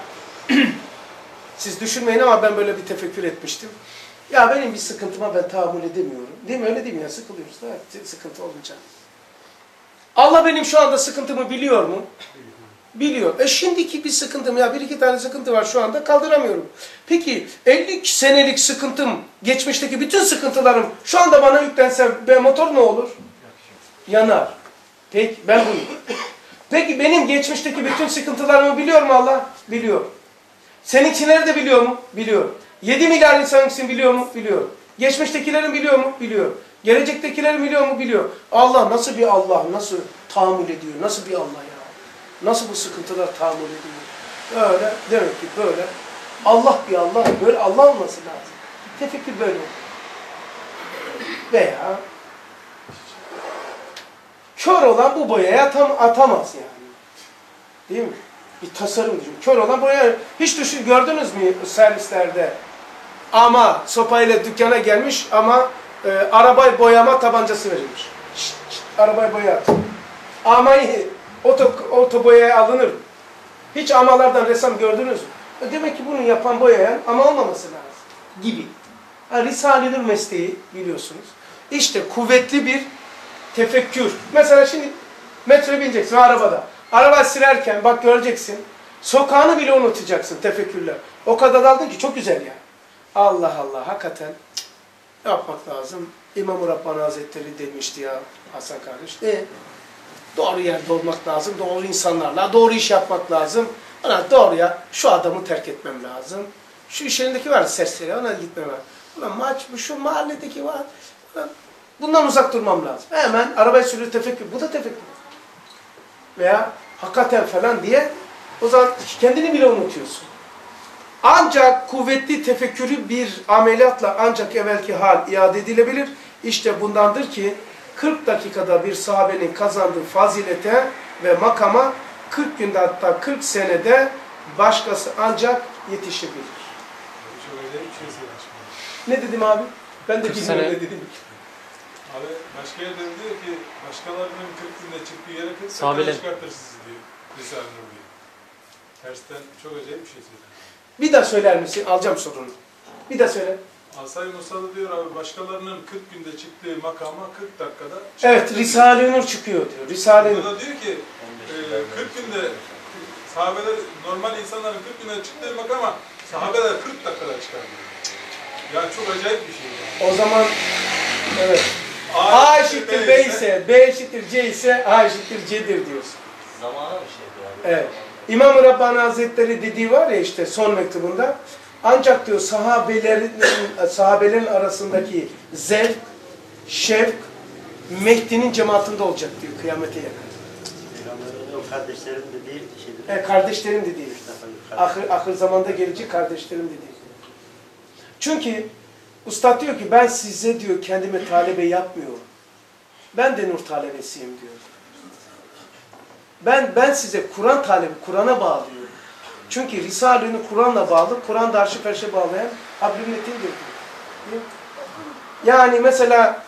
siz düşünmeyin ama ben böyle bir tefekkür etmiştim. Ya benim bir sıkıntıma ben tahammül edemiyorum. Değil mi? Öyle değil mi ya? Sıkılıyoruz da sıkıntı olunca. Allah benim şu anda sıkıntımı biliyor mu? Biliyor. E şimdiki bir sıkıntım ya bir iki tane sıkıntı var şu anda kaldıramıyorum. Peki 50 senelik sıkıntım, geçmişteki bütün sıkıntılarım şu anda bana yüklense ben motor ne olur? Yanar. Peki ben buyum. Peki benim geçmişteki bütün sıkıntılarımı biliyor mu Allah? Biliyor. Seninkileri de biliyor mu? Biliyor. 7 milyar insan biliyor mu? Biliyor. Geçmiştekilerin biliyor mu? Biliyor. Gelecektekilerin biliyor mu? Biliyor. Allah nasıl bir Allah, nasıl tahammül ediyor? Nasıl bir Allah ya? Nasıl bu sıkıntılar tahammül ediyor? Öyle, demek ki böyle. Allah bir Allah, böyle Allah olması lazım. Tefekkür böyle olur. Veya kör olan bu boyaya atam, atamaz yani. Değil mi? Bir tasarım düşün. Kör olan boya hiç düşün gördünüz mü servislerde? Ama sopayla dükkana gelmiş ama e, arabayı boyama tabancası verilmiş. Şşt, şşt, arabayı boya. Amayı oto, oto boyaya alınır. Hiç amalardan resim gördünüz mü? E, Demek ki bunu yapan boyayan ama olmaması lazım. Gibi. Ha, Risale-i mesleği biliyorsunuz. İşte kuvvetli bir tefekkür. Mesela şimdi metroya bineceksin arabada. Araba sürerken bak göreceksin. Sokağını bile unutacaksın tefekkürle. O kadar daldın ki çok güzel ya. Allah Allah hakikaten yapmak lazım. İmam-ı Rabbani Hazretleri demişti ya Hasan kardeş. E, doğru yerde olmak lazım. Doğru insanlarla doğru iş yapmak lazım. Ona doğruya şu adamı terk etmem lazım. Şu iş yerindeki var serseri ona gitmem lazım. Ulan maç bu şu mahalledeki var. Ulan Bundan uzak durmam lazım. Hemen arabayı sürüyor tefekkür. Bu da tefekkür. Veya hakikaten falan diye o zaman kendini bile unutuyorsun. Ancak kuvvetli tefekkürü bir ameliyatla ancak evvelki hal iade edilebilir. İşte bundandır ki 40 dakikada bir sahabenin kazandığı fazilete ve makama 40 günde hatta 40 senede başkası ancak yetişebilir. Şey. Ne dedim abi? Ben de 40 bilmiyorum sene. ne dedim. Abi başka yerde diyor ki başkalarının 40 günde çıktığı yere 40 Sahabeler. dakikada çıkartır sizi diyor. Risale-i Nur diyor. Tersten çok acayip bir şey söylüyor. Bir daha söyler misin? Alacağım sorunu. Bir daha söyle. Asay Musa'da diyor abi başkalarının 40 günde çıktığı makama 40 dakikada Evet, çıkartır. Risale-i Nur çıkıyor diyor. Risale-i Nur. Burada diyor ki e, 40 günde sahabeler normal insanların 40 günde çıktığı makama sahabeler 40 dakikada çıkar diyor. Ya çok acayip bir şey. Yani. O zaman evet. A A eşittir B ise, B eşittir C ise A eşittir C'dir diyorsun. Zamana bir şeydi yani. Evet. İmam-ı Rabbani Hazretleri dediği var ya işte son mektubunda. Ancak diyor sahabelerin, sahabelerin arasındaki zevk, şevk, Mehdi'nin cemaatinde olacak diyor kıyamete yakın. Kardeşlerim dediği şeydir. E, kardeşlerim dediği. Ahir, ahir zamanda gelecek kardeşlerim dediği. Çünkü Ustad diyor ki ben size diyor kendime talebe yapmıyorum. Ben de nur talebesiyim diyor. Ben ben size Kur'an talebi, Kur'an'a bağlıyorum. Çünkü Risale'ni Kur'an'la bağlı, Kur'an da arşı ferşe bağlayan Hablü Metin'dir diyor. Değil mi? Yani mesela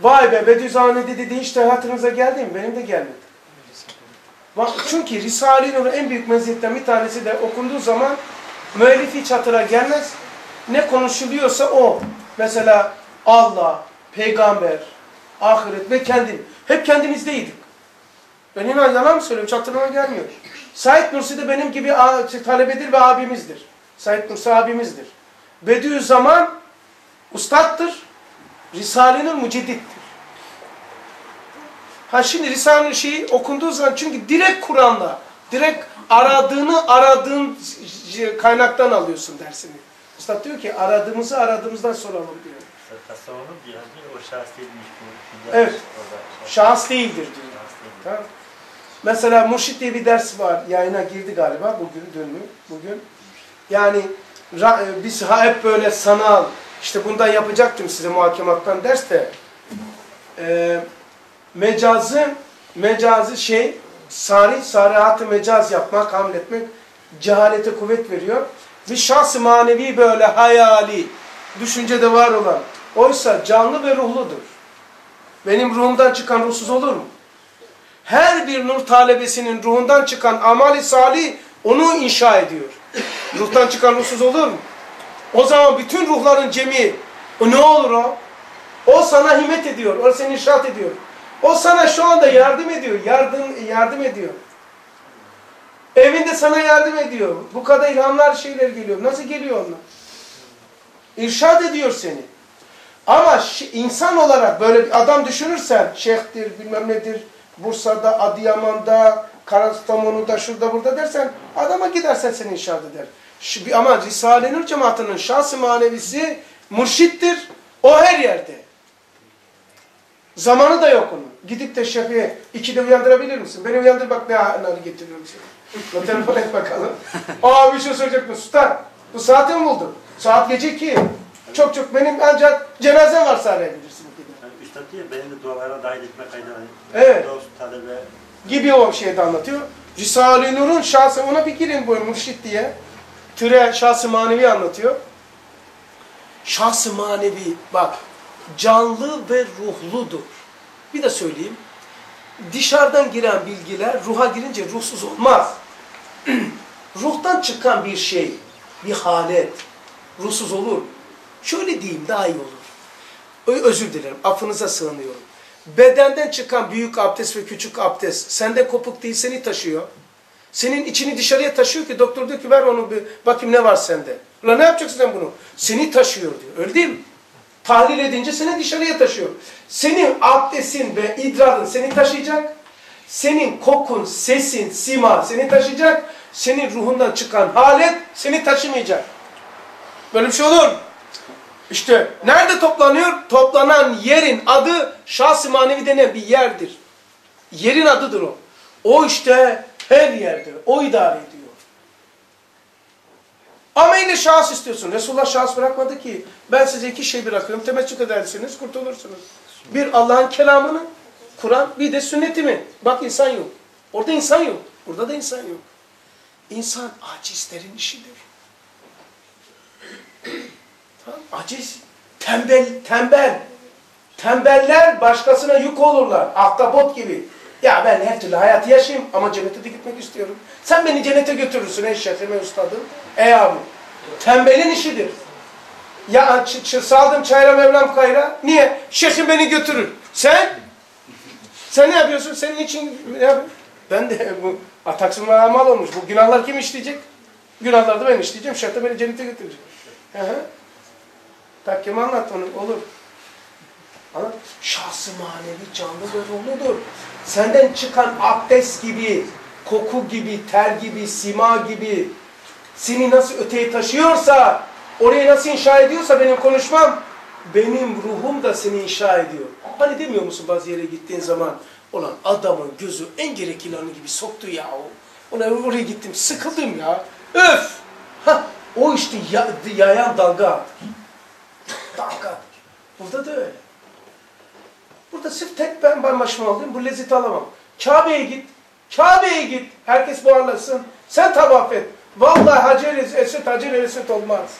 vay be Bediüzzaman'ı dedi hiç de hatırınıza geldi mi? Benim de gelmedi. Çünkü Risale-i Nur'un en büyük meziyetten bir tanesi de okunduğu zaman müellif hiç hatıra gelmez. Ne konuşuluyorsa o. Mesela Allah, peygamber, ahiret ve kendim. Hep kendimizdeydik. Ben inan yalan mı söylüyorum? Hiç hatırlama gelmiyor. Said Nursi de benim gibi talebedir ve abimizdir. Said Nursi abimizdir. Bediüzzaman ustattır. Risale-i. Ha şimdi Risale-i şeyi okunduğu zaman çünkü direkt Kur'an'la, direkt aradığını aradığın kaynaktan alıyorsun dersini. Üstad diyor ki aradığımızı aradığımızdan soralım diyor. Tasavvufun yazmıyor, o şahs değilmiş bu. Evet. Şahıs değildir diyor. şahs değil. Tamam. Mesela Murşit diye bir ders var. Yayına girdi galiba bugün, dün mü? Bugün. Yani e, biz ha hep böyle sanal, işte bundan yapacaktım size muhakemattan ders de. E, mecazı, mecazı şey, sari, sarihatı mecaz yapmak, hamletmek, cehalete kuvvet veriyor. Bir şahs manevi böyle hayali, düşüncede var olan. Oysa canlı ve ruhludur. Benim ruhumdan çıkan ruhsuz olur mu? Her bir nur talebesinin ruhundan çıkan amali salih onu inşa ediyor. Ruhtan çıkan ruhsuz olur mu? O zaman bütün ruhların cemi, o ne olur o? O sana himmet ediyor, o seni inşaat ediyor. O sana şu anda yardım ediyor, yardım yardım ediyor. Evinde sana yardım ediyor. Bu kadar ilhamlar şeyler geliyor. Nasıl geliyor onlar? İrşad ediyor seni. Ama insan olarak böyle bir adam düşünürsen, şeyhtir, bilmem nedir, Bursa'da, Adıyaman'da, Karastamonu'da, şurada burada dersen, adama gidersen seni inşaat eder. Ama Risale-i Nur cemaatinin şahsı manevisi mürşittir. O her yerde. Zamanı da yok onun. Gidip de şefiye ikide uyandırabilir misin? Beni uyandır bak ne anları getiriyorum. O telefon et bakalım. Aa bir şey söyleyecek mi? Sultan. Bu saati mi buldun? Saat gece ki. Çok çok benim ancak cenazem varsa arayabilirsin. Diyor benim de dualara dahil etme kaydı. Evet. Dost, talebe. Gibi o şeyde anlatıyor. Risale-i Nur'un şahsı ona bir girin bu mürşit diye. Türe şahsı manevi anlatıyor. Şahsı manevi bak canlı ve ruhludur. Bir de söyleyeyim. Dışarıdan giren bilgiler ruha girince ruhsuz olmaz. Ruhtan çıkan bir şey, bir halet ruhsuz olur. Şöyle diyeyim daha iyi olur. Özür dilerim, affınıza sığınıyorum. Bedenden çıkan büyük abdest ve küçük abdest sende kopuk değil seni taşıyor. Senin içini dışarıya taşıyor ki doktor diyor ki ver onu bir bakayım ne var sende. Ulan ne yapacaksın sen bunu? Seni taşıyor diyor. Öyle değil mi? Tahlil edince seni dışarıya taşıyor. Senin abdestin ve idrarın seni taşıyacak. Senin kokun, sesin, sima seni taşıyacak. Senin ruhundan çıkan halet seni taşımayacak. Böyle bir şey olur mu? İşte nerede toplanıyor? Toplanan yerin adı şahs-ı manevi denen bir yerdir. Yerin adıdır o. O işte her yerde. O idare ediyor. Amel şahs istiyorsun. Resulullah şahs bırakmadı ki. Ben size iki şey bırakıyorum. Temettük edersiniz, kurtulursunuz. Bir Allah'ın kelamını, Kur'an, bir de sünnetimi. Bak insan yok. Orada insan yok. Burada da insan yok. İnsan acizlerin işidir. Aciz, tembel, tembel. Tembeller başkasına yük olurlar. Ahtapot gibi. Ya ben her türlü hayatı yaşayayım ama cennete de gitmek istiyorum. Sen beni cennete götürürsün ey şeyhim, ey ustadım. Ey abi. Tembelin işidir. Ya saldım çayra Mevlam kayra. Niye? Şeyhim beni götürür. Sen? Sen ne yapıyorsun? Senin için ne yapıyorsun? Ben de bu ataksın amal olmuş. Bu günahlar kim işleyecek? Günahları da ben işleyeceğim. Şeyh de beni cennete götürecek. Hı hı. Takkemi anlat onu. Olur. Anladın? Şahsı manevi canlı ve ruhludur. Senden çıkan abdest gibi, koku gibi, ter gibi, sima gibi seni nasıl öteye taşıyorsa, oraya nasıl inşa ediyorsa benim konuşmam, benim ruhum da seni inşa ediyor. Hani demiyor musun bazı yere gittiğin zaman, olan adamın gözü en gerek ilanı gibi soktu ya o. Ulan oraya gittim, sıkıldım ya. Öf! Ha, o işte ya, yayan dalga. Dalga. Burada da öyle. Burada sırf tek ben ben başıma alayım, bu lezzeti alamam. Kabe'ye git, Kabe'ye git. Herkes buharlasın. Sen tavaf et. Vallahi Hacer Esret, Hacer Esret olmaz.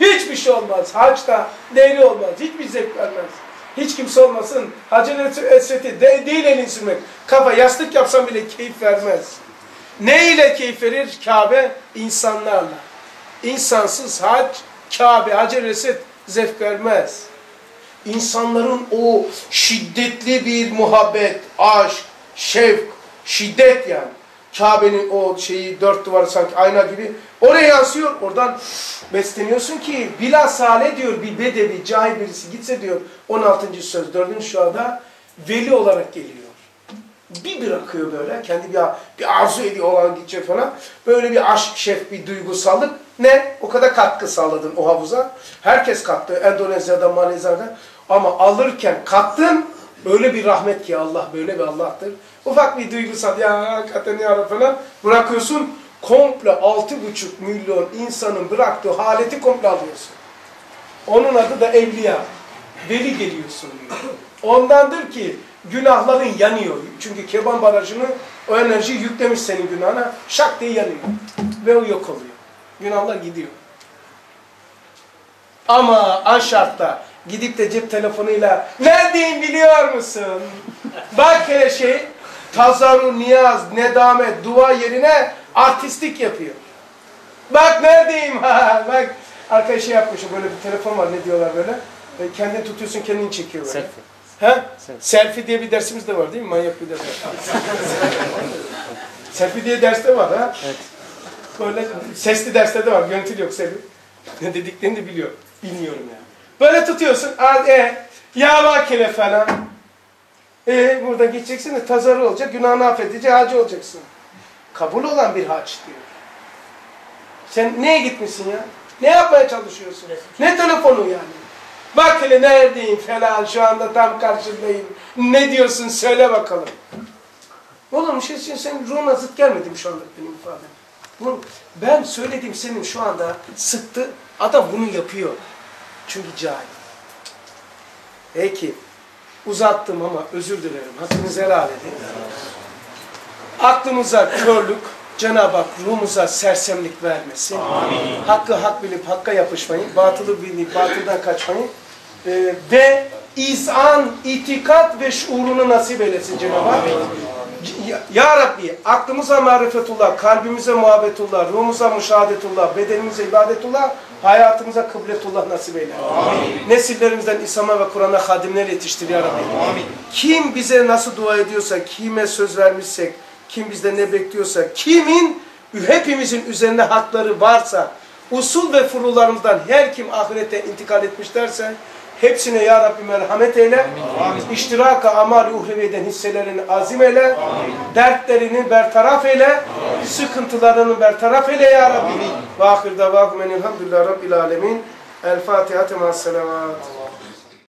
Hiçbir şey olmaz. Haçta değeri olmaz. Hiçbir zevk vermez. Hiç kimse olmasın. Hacer Esret'i de, değil elini sürmek. Kafa yastık yapsam bile keyif vermez. Ne ile keyif verir? Kabe insanlarla. İnsansız hac, Kabe, Hacer Esret zevk vermez insanların o şiddetli bir muhabbet, aşk, şevk, şiddet yani. Kabe'nin o şeyi dört duvarı sanki ayna gibi oraya yansıyor. Oradan besleniyorsun ki bilhassa diyor bir bedevi, cahil birisi gitse diyor 16. söz 4. şuada veli olarak geliyor. Bir bırakıyor böyle kendi bir, bir arzu ediyor olan gidecek falan. Böyle bir aşk, şef, bir duygusallık. Ne? O kadar katkı sağladın o havuza. Herkes kattı. Endonezya'da, Malezya'da. Ama alırken kattın öyle bir rahmet ki Allah böyle bir Allah'tır. Ufak bir duygusal ya hakikaten ya falan bırakıyorsun. Komple altı buçuk milyon insanın bıraktığı haleti komple alıyorsun. Onun adı da evliya. Veli geliyorsun diyor. Ondandır ki günahların yanıyor. Çünkü Keban Barajı'nı o enerjiyi yüklemiş senin günahına. Şak diye yanıyor. Ve o yok oluyor. Günahlar gidiyor. Ama an şartta gidip de cep telefonuyla neredeyim biliyor musun? Bak hele şey tazaru, niyaz, nedamet, dua yerine artistik yapıyor. Bak neredeyim ha bak Arkaya şey yapmışım böyle bir telefon var ne diyorlar böyle. E, kendini tutuyorsun kendini çekiyor böyle. Selfie. He? Selfie diye bir dersimiz de var değil mi? Manyak bir ders. Selfie diye derste var ha. Evet. Böyle sesli derste de var. Görüntülü yok selfie. Ne dediklerini de biliyor. Bilmiyorum yani. Böyle tutuyorsun. Al, e, ya vakile falan. E burada gideceksin de tazarı olacak. Günahını affedici hacı olacaksın. Kabul olan bir haç diyor. Sen neye gitmişsin ya? Ne yapmaya çalışıyorsun? Ne telefonu yani? Bak hele neredeyim falan şu anda tam karşındayım. Ne diyorsun söyle bakalım. Oğlum şey senin ruhuna zıt gelmedi mi şu anda benim ifadem? Bu, ben söylediğim senin şu anda sıktı. Adam bunu yapıyor. Çünkü cahil. Peki. Uzattım ama özür dilerim. Hakkınızı helal edin. Aklımıza körlük, Cenab-ı Hak ruhumuza sersemlik vermesin. Hakkı hak bilip hakka yapışmayın. Batılı bilip batıldan kaçmayın. Ee, ve izan, itikat ve şuurunu nasip eylesin Cenab-ı Hak. Ya, ya Rabbi aklımıza marifetullah, kalbimize muhabbetullah, ruhumuza müşahadetullah, bedenimize ibadetullah, hayatımıza kıbletullah nasip eyle. Nesillerimizden İslam'a ve Kur'an'a hadimler yetiştir ya Rabbi. Kim bize nasıl dua ediyorsa, kime söz vermişsek, kim bizden ne bekliyorsa, kimin hepimizin üzerinde hakları varsa, usul ve furularımızdan her kim ahirete intikal etmişlerse, hepsine ya Rabbi merhamet eyle. İştiraka amal uhreviyeden hisselerini azim eyle. Dertlerini bertaraf eyle. Sıkıntılarını bertaraf eyle ya Rabbi. Ve ahir davahum enilhamdülillah rabbil alemin. El Fatiha temas selavat.